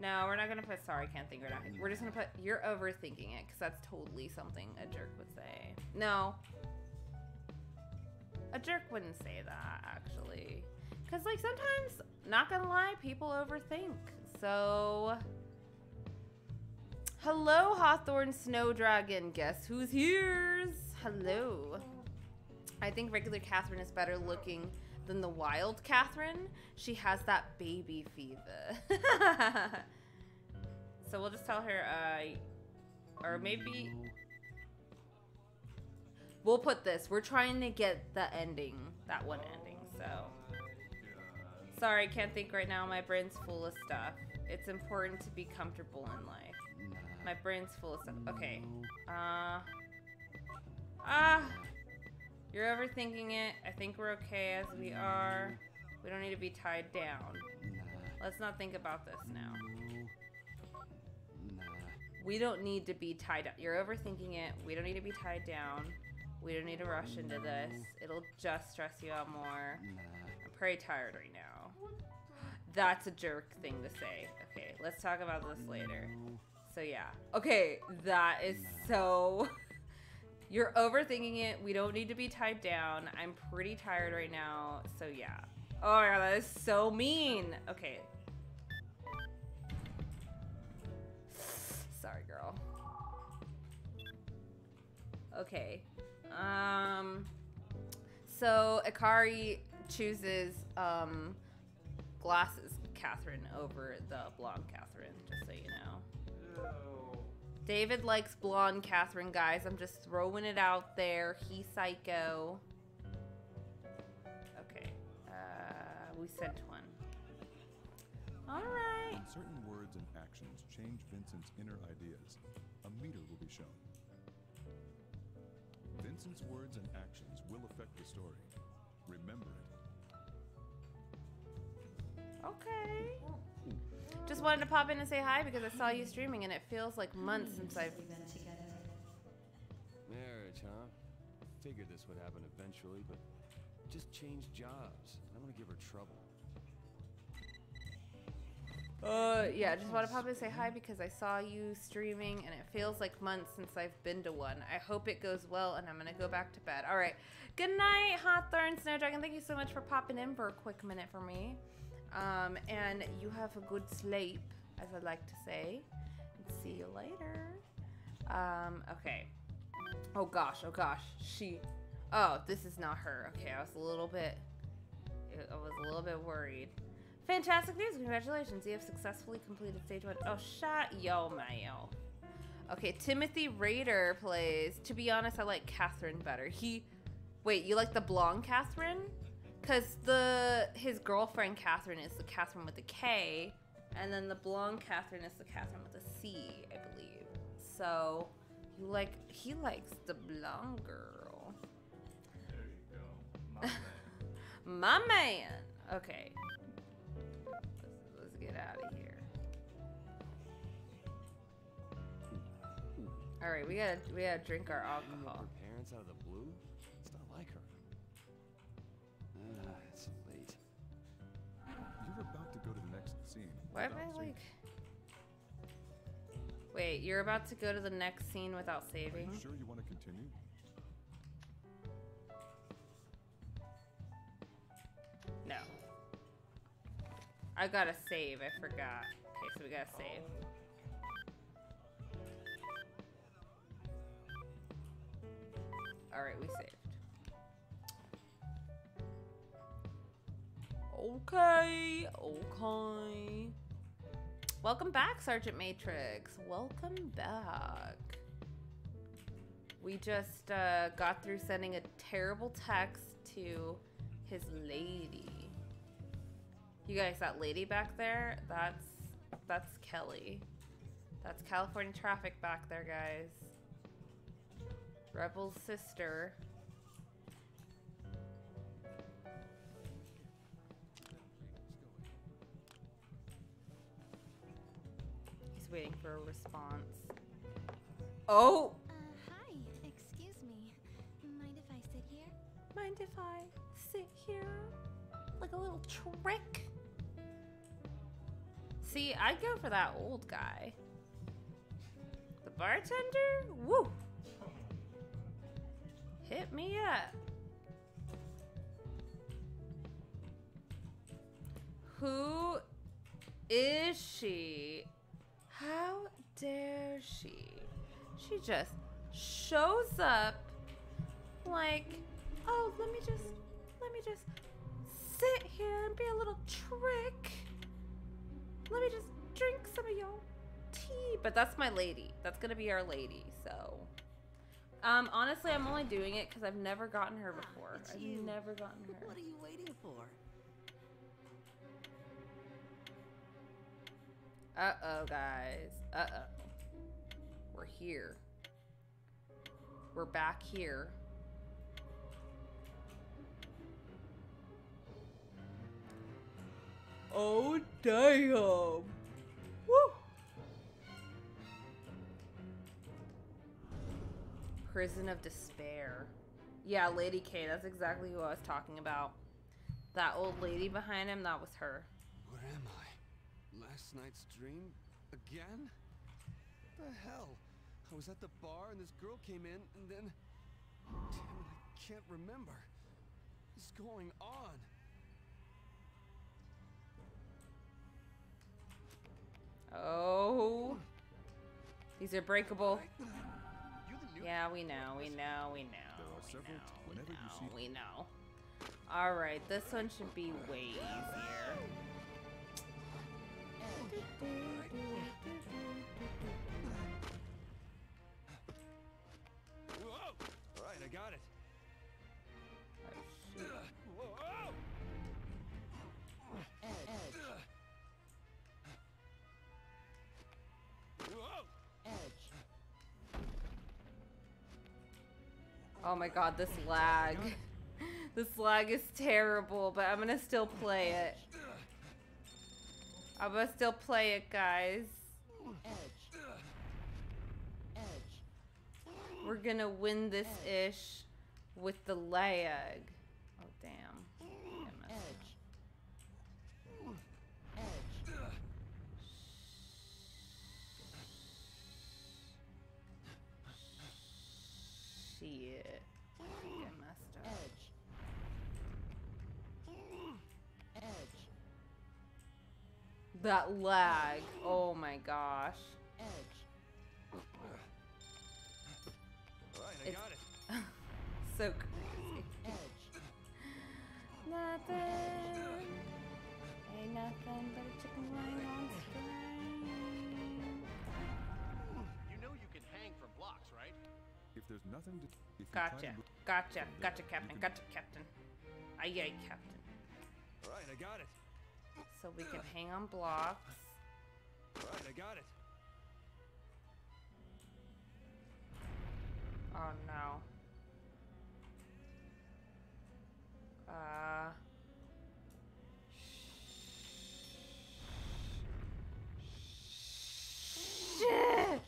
No, we're not gonna put sorry, can't think right now. We're just gonna put you're overthinking it because that's totally something a jerk would say. No. A jerk wouldn't say that, actually. Because, like, sometimes, not gonna lie, people overthink. So. Hello, Hawthorne Snow Dragon. Guess who's here? Hello. I think regular Catherine is better looking than the wild Catherine. She has that baby fever. <laughs> so we'll just tell her, uh, or maybe we'll put this. We're trying to get the ending, that one ending. So sorry, can't think right now. My brain's full of stuff. It's important to be comfortable in life. My brain's full of stuff. Okay. Uh. Ah. You're overthinking it. I think we're okay as we are. We don't need to be tied down. Let's not think about this now. We don't need to be tied up. You're overthinking it. We don't need to be tied down. We don't need to rush into this. It'll just stress you out more. I'm pretty tired right now. That's a jerk thing to say. Okay, let's talk about this later. So yeah. Okay, that is so You're overthinking it. We don't need to be tied down. I'm pretty tired right now. So yeah. Oh my god, that is so mean. Okay. Sorry, girl. Okay. Um so Ikari chooses um glasses Catherine over the blonde Catherine, just so you know. David likes blonde Catherine, guys. I'm just throwing it out there. He's psycho. Okay. Uh, we sent one. All right. When certain words and actions change Vincent's inner ideas, a meter will be shown. Vincent's words and actions will affect the story. Remember it. Okay. Oh. Just wanted to pop in and say hi because I saw you streaming and it feels like months since I've. Been together. Marriage, huh? Figured this would happen eventually, but just change jobs. I don't want to give her trouble. Uh, yeah, just want to pop in and say hi because I saw you streaming and it feels like months since I've been to one. I hope it goes well and I'm gonna go back to bed. All right. Good night, Hawthorne Snowdragon. Thank you so much for popping in for a quick minute for me. Um, and you have a good sleep, as I like to say. And see you later. Um, okay. Oh gosh, oh gosh. She. Oh, this is not her. Okay, I was a little bit. I was a little bit worried. Fantastic news! Congratulations, you have successfully completed stage one. Oh, shut yo mayo. Okay, Timothy Raider plays. To be honest, I like Catherine better. He. Wait, you like the blonde Catherine? Cause the his girlfriend Catherine is the Catherine with the K, and then the blonde Catherine is the Catherine with the C, I believe. So you like he likes the blonde girl. There you go. My <laughs> man. My man. Okay. Let's, let's get out of here. All right, we gotta we gotta drink our alcohol. parents out of the Why am I like? Wait, you're about to go to the next scene without Are saving? you sure you want to continue? No. I gotta save. I forgot. Okay, so we gotta save. All right, we saved. Okay, okay. Welcome back, Sergeant Matrix. Welcome back. We just uh, got through sending a terrible text to his lady. You guys, that lady back there, that's that's Kelly. That's California traffic back there, guys. Rebel's sister. Waiting for a response. Oh! Uh, hi. Excuse me. Mind if I sit here? Mind if I sit here? Like a little trick? See, I'd go for that old guy. The bartender? Woo! Hit me up. Who is she? How dare she? She just shows up like, oh, let me just, let me just sit here and be a little trick. Let me just drink some of your tea. But that's my lady. That's gonna be our lady. So, um, honestly, I'm only doing it because I've never gotten her before. it's I've you. never gotten her. What are you waiting for? Uh oh, guys. Uh oh. We're here. We're back here. Oh, damn. Woo! Prison of Despair. Yeah, Lady K, that's exactly who I was talking about. That old lady behind him, that was her. Where am I? Last night's dream? Again? What the hell? I was at the bar and this girl came in and then. Damn it, I can't remember. What's going on? Oh. These are breakable. You the new Yeah, we know, we know, we know. There are we several- know, whenever we you know, see- we know. All right, this one should be way easier. I got it. Oh, Oh my god, this lag. <laughs> this lag is terrible, but I'm gonna still play it. I'm gonna still play it, guys. We're gonna win this ish with the lag. That lag. Oh my gosh. Alright, I It's- got it. <laughs> So crazy. Nothing. Ain't nothing but a chicken wing on string. You know you can hang from blocks, right? If there's nothing to. If try Gotcha. Gotcha. from Gotcha, Captain. can- Gotcha, Captain. Aye, aye, Captain. Alright, I got it. So we can hang on blocks. Alright, I got it. Oh no. Uh. Shit!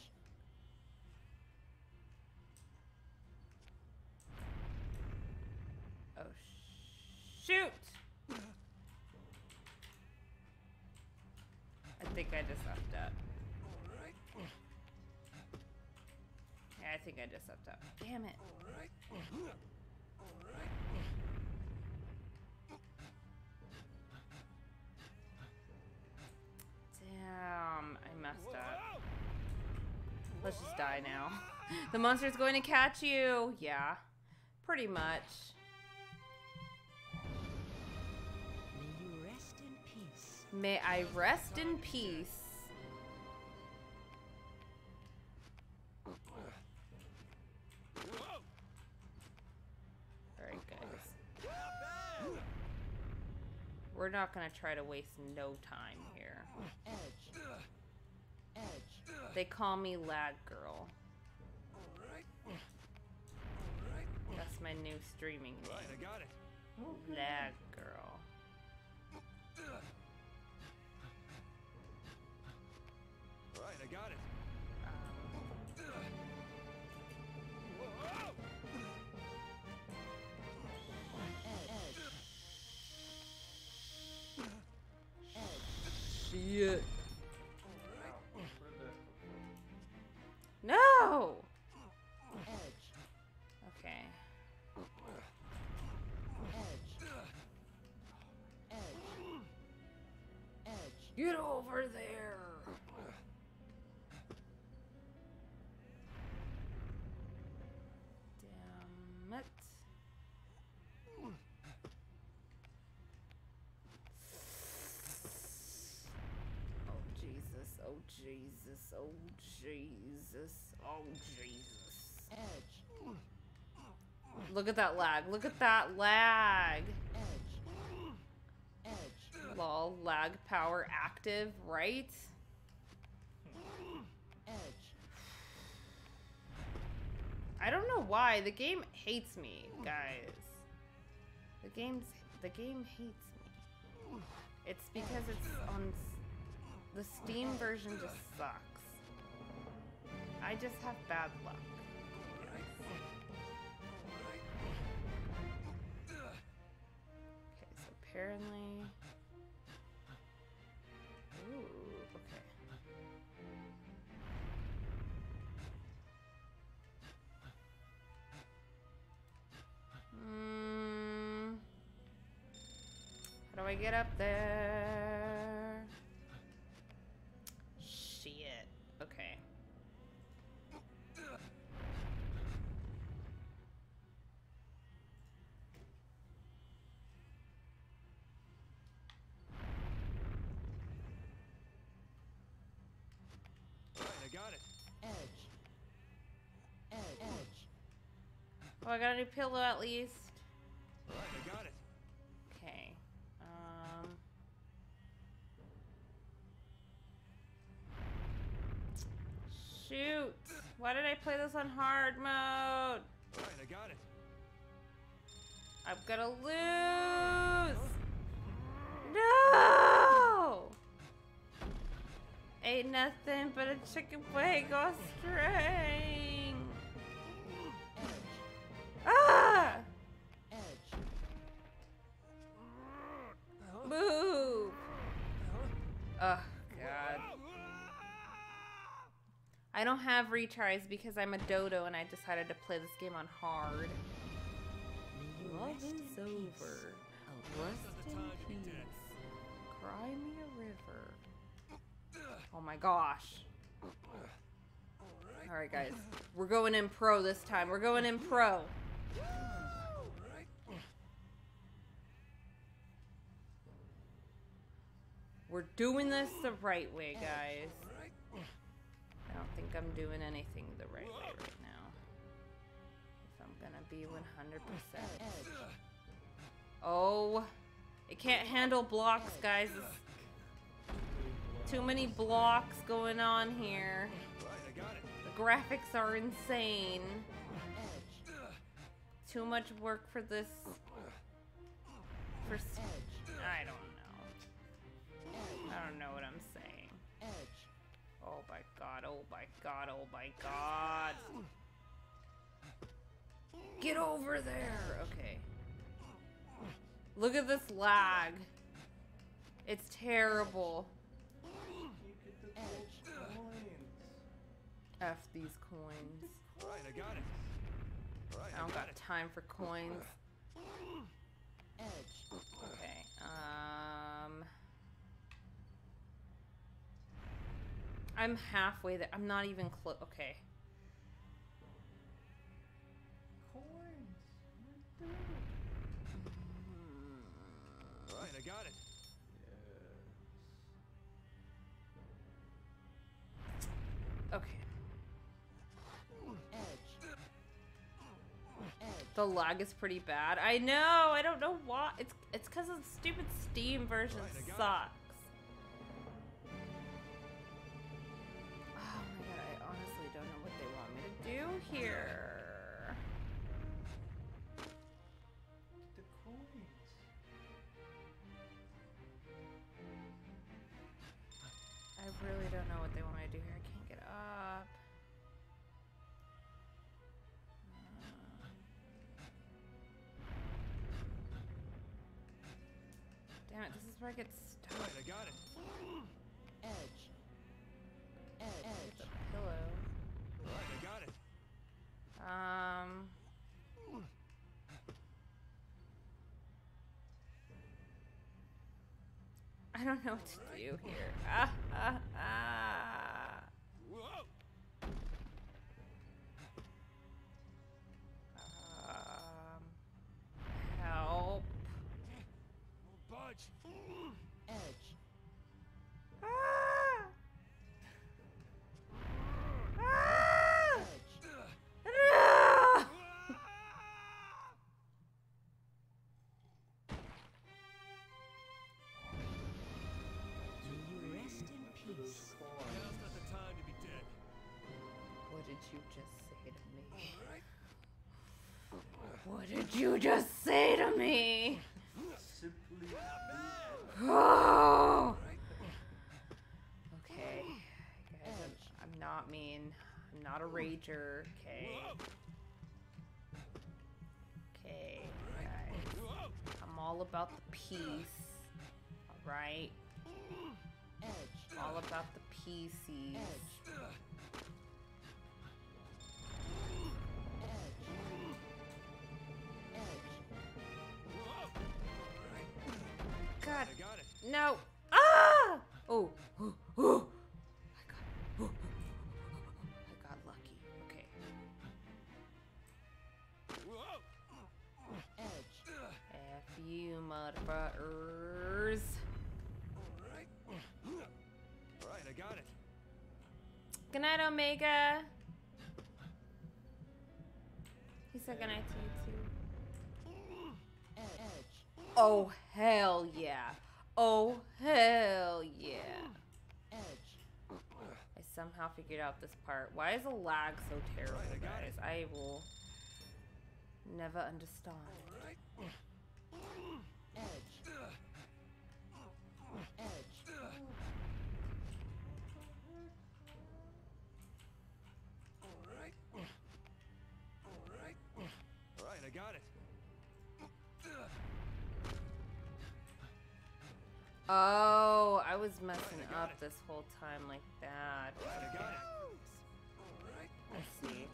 Oh, shoot! I just effed up. Yeah, I think I just effed up. Damn it. Damn, I messed up. Let's just die now. <laughs> The monster's going to catch you. Yeah, pretty much. May I rest in peace. Alright, guys. We're not gonna try to waste no time here. They call me Lag Girl. That's my new streaming name. I got it. Lag Girl. I got it. Shit. No! Okay. Get over there! It. Oh Jesus, oh Jesus, oh Jesus, oh Jesus. Edge. Look at that lag, look at that lag. Edge. Edge. Lol, lag power active, right? I don't know why. The game hates me, guys. The game's the game hates me. It's because it's on the Steam version just sucks. I just have bad luck. Okay, so apparently do I get up there? Shit. Okay. I got it. Edge. Edge. Oh, I got a new pillow at least. Why did I play this on hard mode? Alright, I got it. I'm gonna lose. No. Ain't nothing but a chicken wing on don't have retries because I'm a dodo and I decided to play this game on hard. Love is over. Rest in peace. Cry me a river. Oh my gosh. Alright guys. We're going in pro this time. We're going in pro. We're doing this the right way, guys. Think I'm doing anything the right way right now. If I'm gonna be 100%. Oh, it can't handle blocks, guys. It's too many blocks going on here. The graphics are insane. Too much work for this. For I don't know. I don't know what god, oh my god, oh my god. Get over there! Okay. Look at this lag. It's terrible. F these coins. Alright, I got it. I don't got time for coins. Edge. Okay, um... I'm halfway there. I'm not even close. Okay. Alright, I got it. Okay. The lag is pretty bad. I know. I don't know why. It's it's because of the stupid Steam version sucks. Here. The coins. I really don't know what they want me to do here. I can't get up. Um, damn it! This is where I get Um. I don't know what to do here. Ah, ah, ah. You just say to me? Oh! <sighs> Okay, guys, I'm, not mean. I'm not a rager. Okay. Okay, guys. I'm all about the peace. All right. All about the PCs. God. I got it. No. Ah! Oh. Oh. oh. I got. Oh. I got lucky. Okay. Whoa! F you, motherfuckers. Alright. Alright, I got it. Good night, Omega. He said good night to you too. Oh hell yeah. Oh hell yeah. Edge. I somehow figured out this part. Why is the lag so terrible, guys? I will Never understand. Edge. Oh, I was messing up this whole time like that. Alright, I it. See.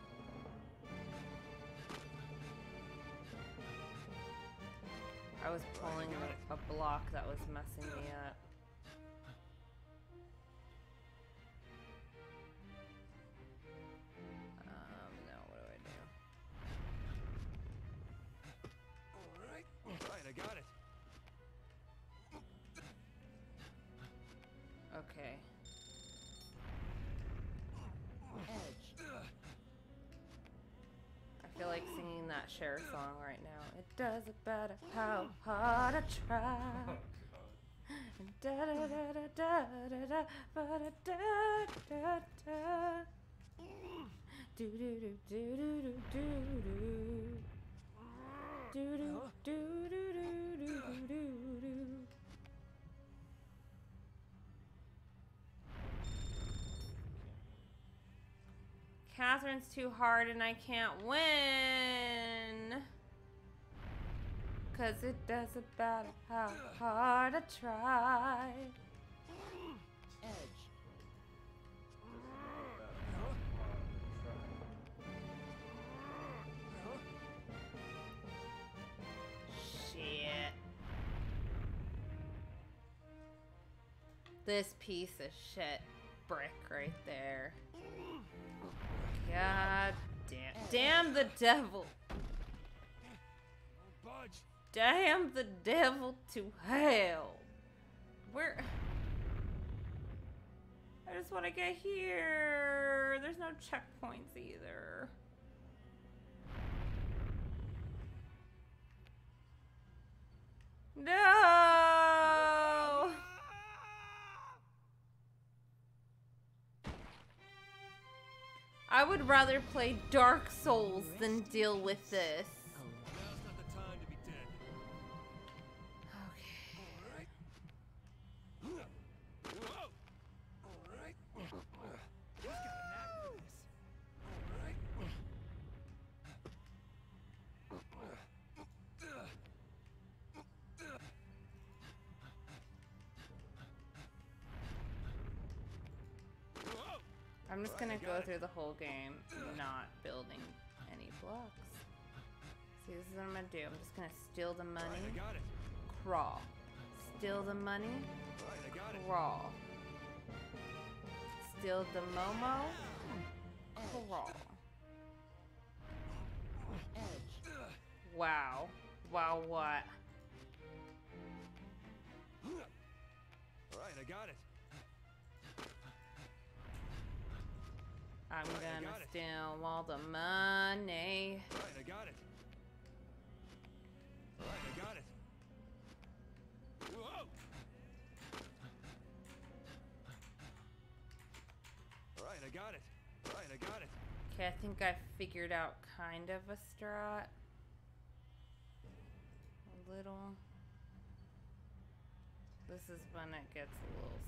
I was pulling a block that was messing me up. That Cher song right now. It doesn't matter how hard I try. Do do do do do do do do. Do do do do do do do Catherine's too hard and I can't win. Cause it doesn't matter how hard I try. Edge. Shit. This piece of shit brick right there. God damn. Damn the devil. Damn the devil to hell. Where? I just want to get here. There's no checkpoints either. No! I would rather play Dark Souls than deal with this. Through the whole game not building any blocks. See, this is what I'm gonna do. I'm just gonna steal the money, Alright, I got it. crawl. Steal the money, Alright, I got it. crawl. Steal the Momo, crawl. Edge. Wow. Wow, what? Alright, I got it. I'm gonna it. steal all the money. Alright, I got it. Alright, I got it. Whoa! Alright, I got it. Alright, I got it. Okay, I think I figured out kind of a strat. A little. This is when it gets a little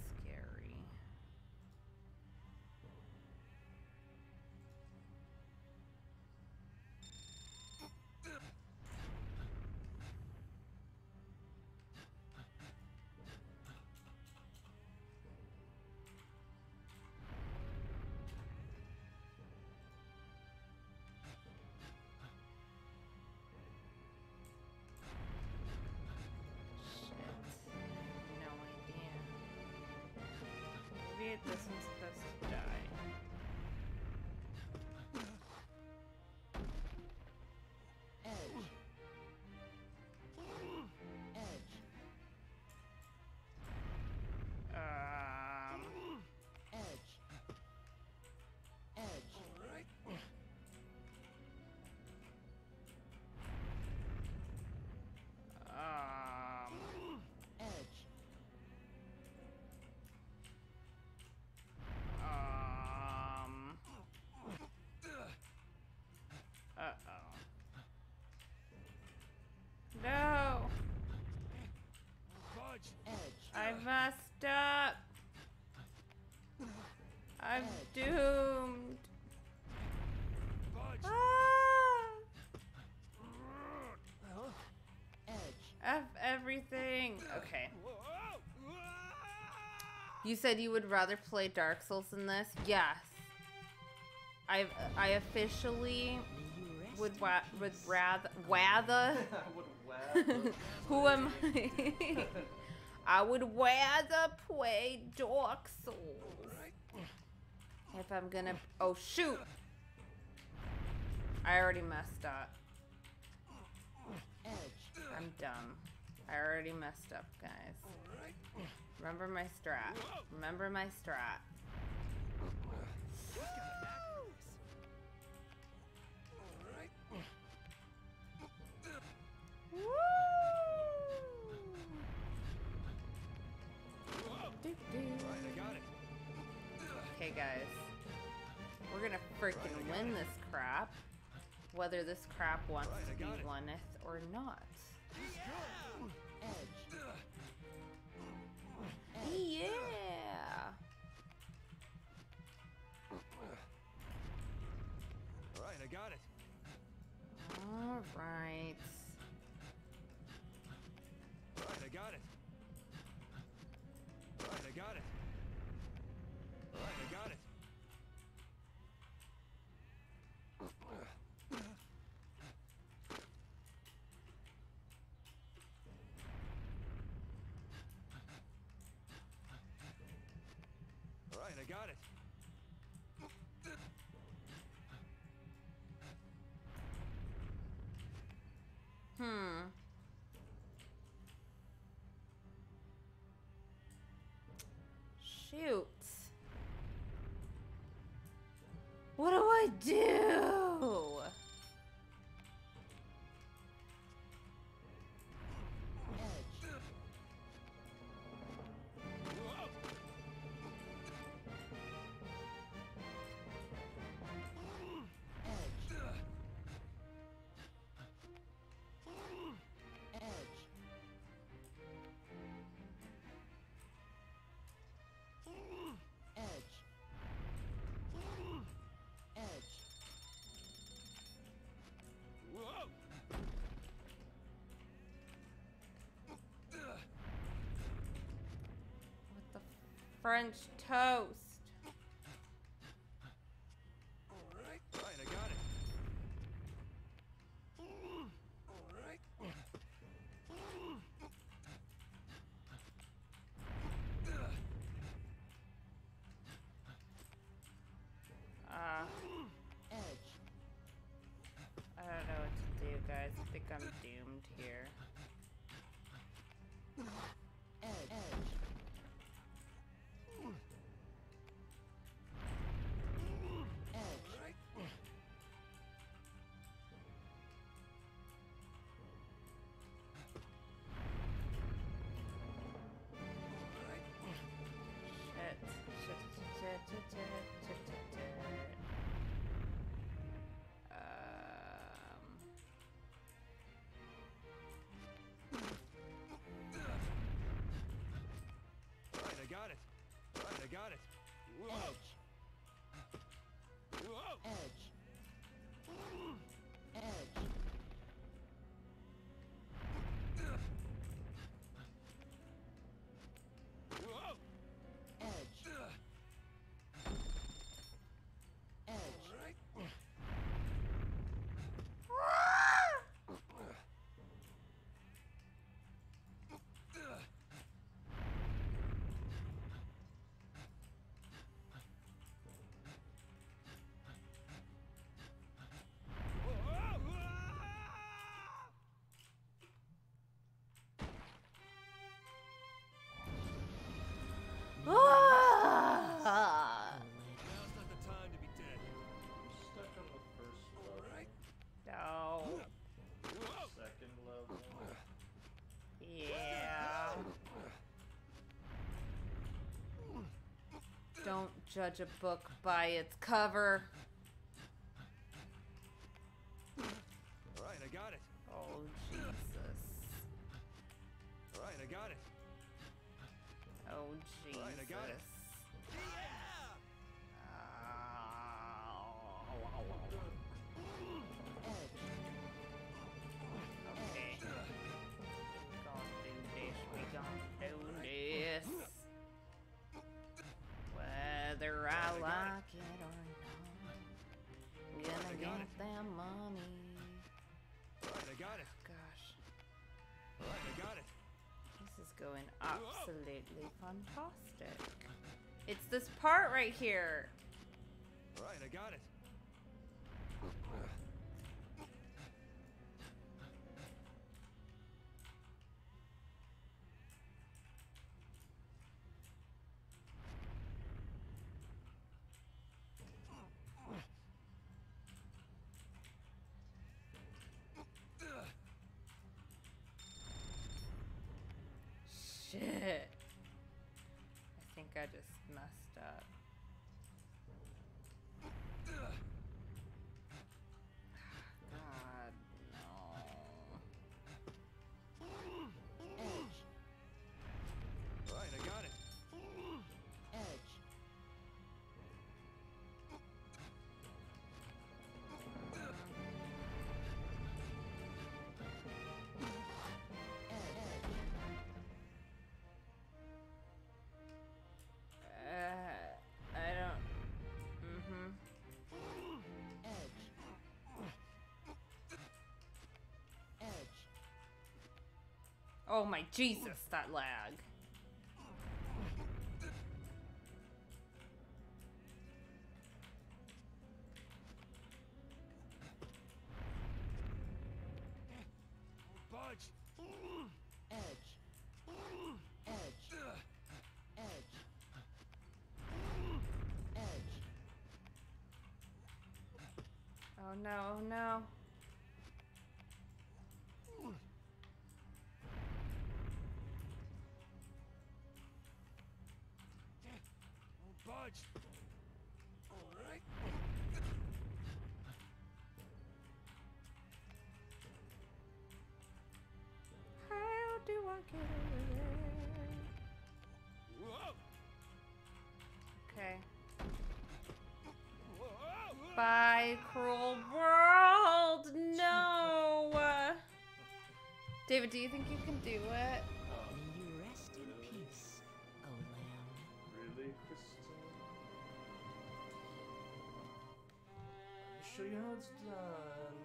doomed. Ah! F everything. Okay. You said you would rather play Dark Souls than this? Yes. I've I officially would wa- would rather rather <laughs> <laughs> who am I? <laughs> I would rather play Dark Souls. If I'm gonna oh shoot. I already messed up. I'm dumb. I already messed up, guys. Remember my strat. Remember my strat. Okay, guys. Gonna freaking win this crap. Whether this crap wants to be won or not. Yeah. Alright, I got it. All right. Alright, Shoot. What do I do? French toast. Alright, right, I got it. Alright. Uh, I don't know what to do, guys. I think I'm doomed judge a book by its cover. Fantastic. It's this part right here. Right, I got it. I just messed up. Oh my Jesus, that lag. Budge. Oh no, oh no. Whoa. Bye, cruel world. No. David, do you think you can do it? May you rest in peace, oh lamb. Really, Kristen? Let me show you how it's done.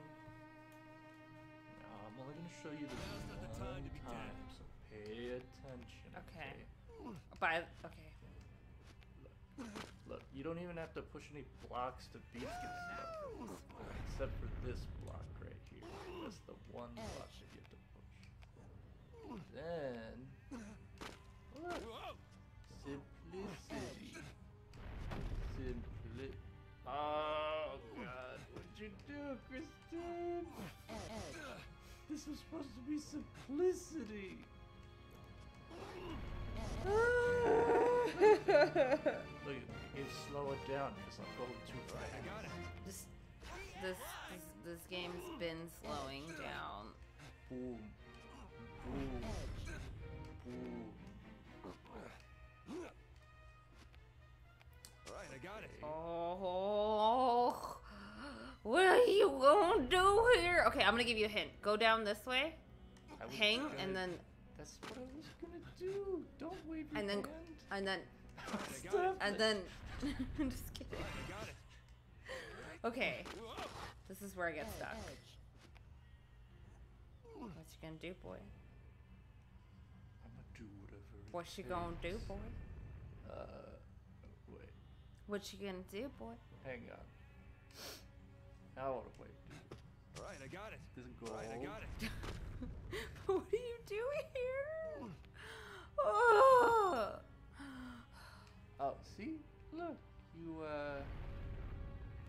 No, I'm only gonna show you this Now's not the one time to be time, dead. so pay attention. Okay. Bye. Okay. You don't even have to push any blocks to beat this stuff. Except for this block right here. That's the one block that you have to push. Then, look, simplicity. Simpli. Oh God, what'd you do, Kristen? This was supposed to be simplicity. Look, you slow it down because I'm going too fast. I got it. This, this, this, this game's been slowing down. Boom. Boom. Boom. All right, I got it. Oh, what are you gonna do here? Okay, I'm gonna give you a hint. Go down this way, hang, gonna- and then, That's what I was gonna do. Don't wave your and then, hand. and then, Stop and then. <laughs> I'm just kidding. I got it. Okay, this is where I get stuck. What you gonna do, boy? I'm gonna do whatever. What you gonna do, boy? Uh, wait. What you gonna do, boy? Hang on. Now what do I do? All right, I got it. This All right, I got it. <laughs> what are you doing here? <gasps> Oh. Oh, see? Look, you uh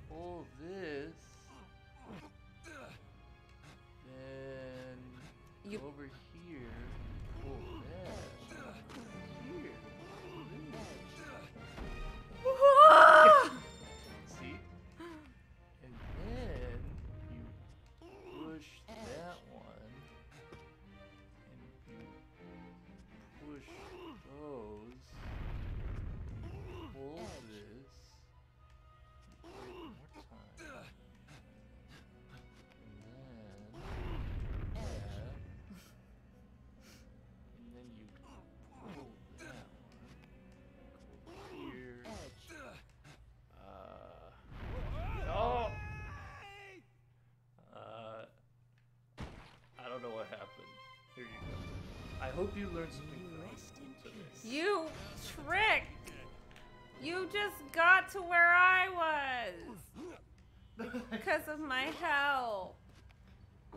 pull this, <gasps> then You- over hope you learned something from today. You trick! You just got to where I was <laughs> because of my help. <laughs>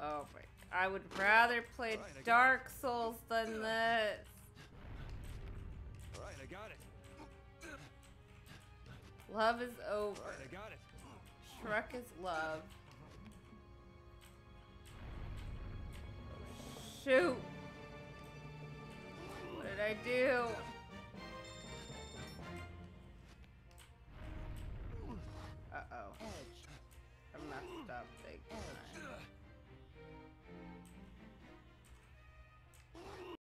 oh my! I would rather play Alright, I got Dark Souls than this. Love is over. I got it. Shrek is love. Shoot! What did I do? Uh oh. I messed up big time.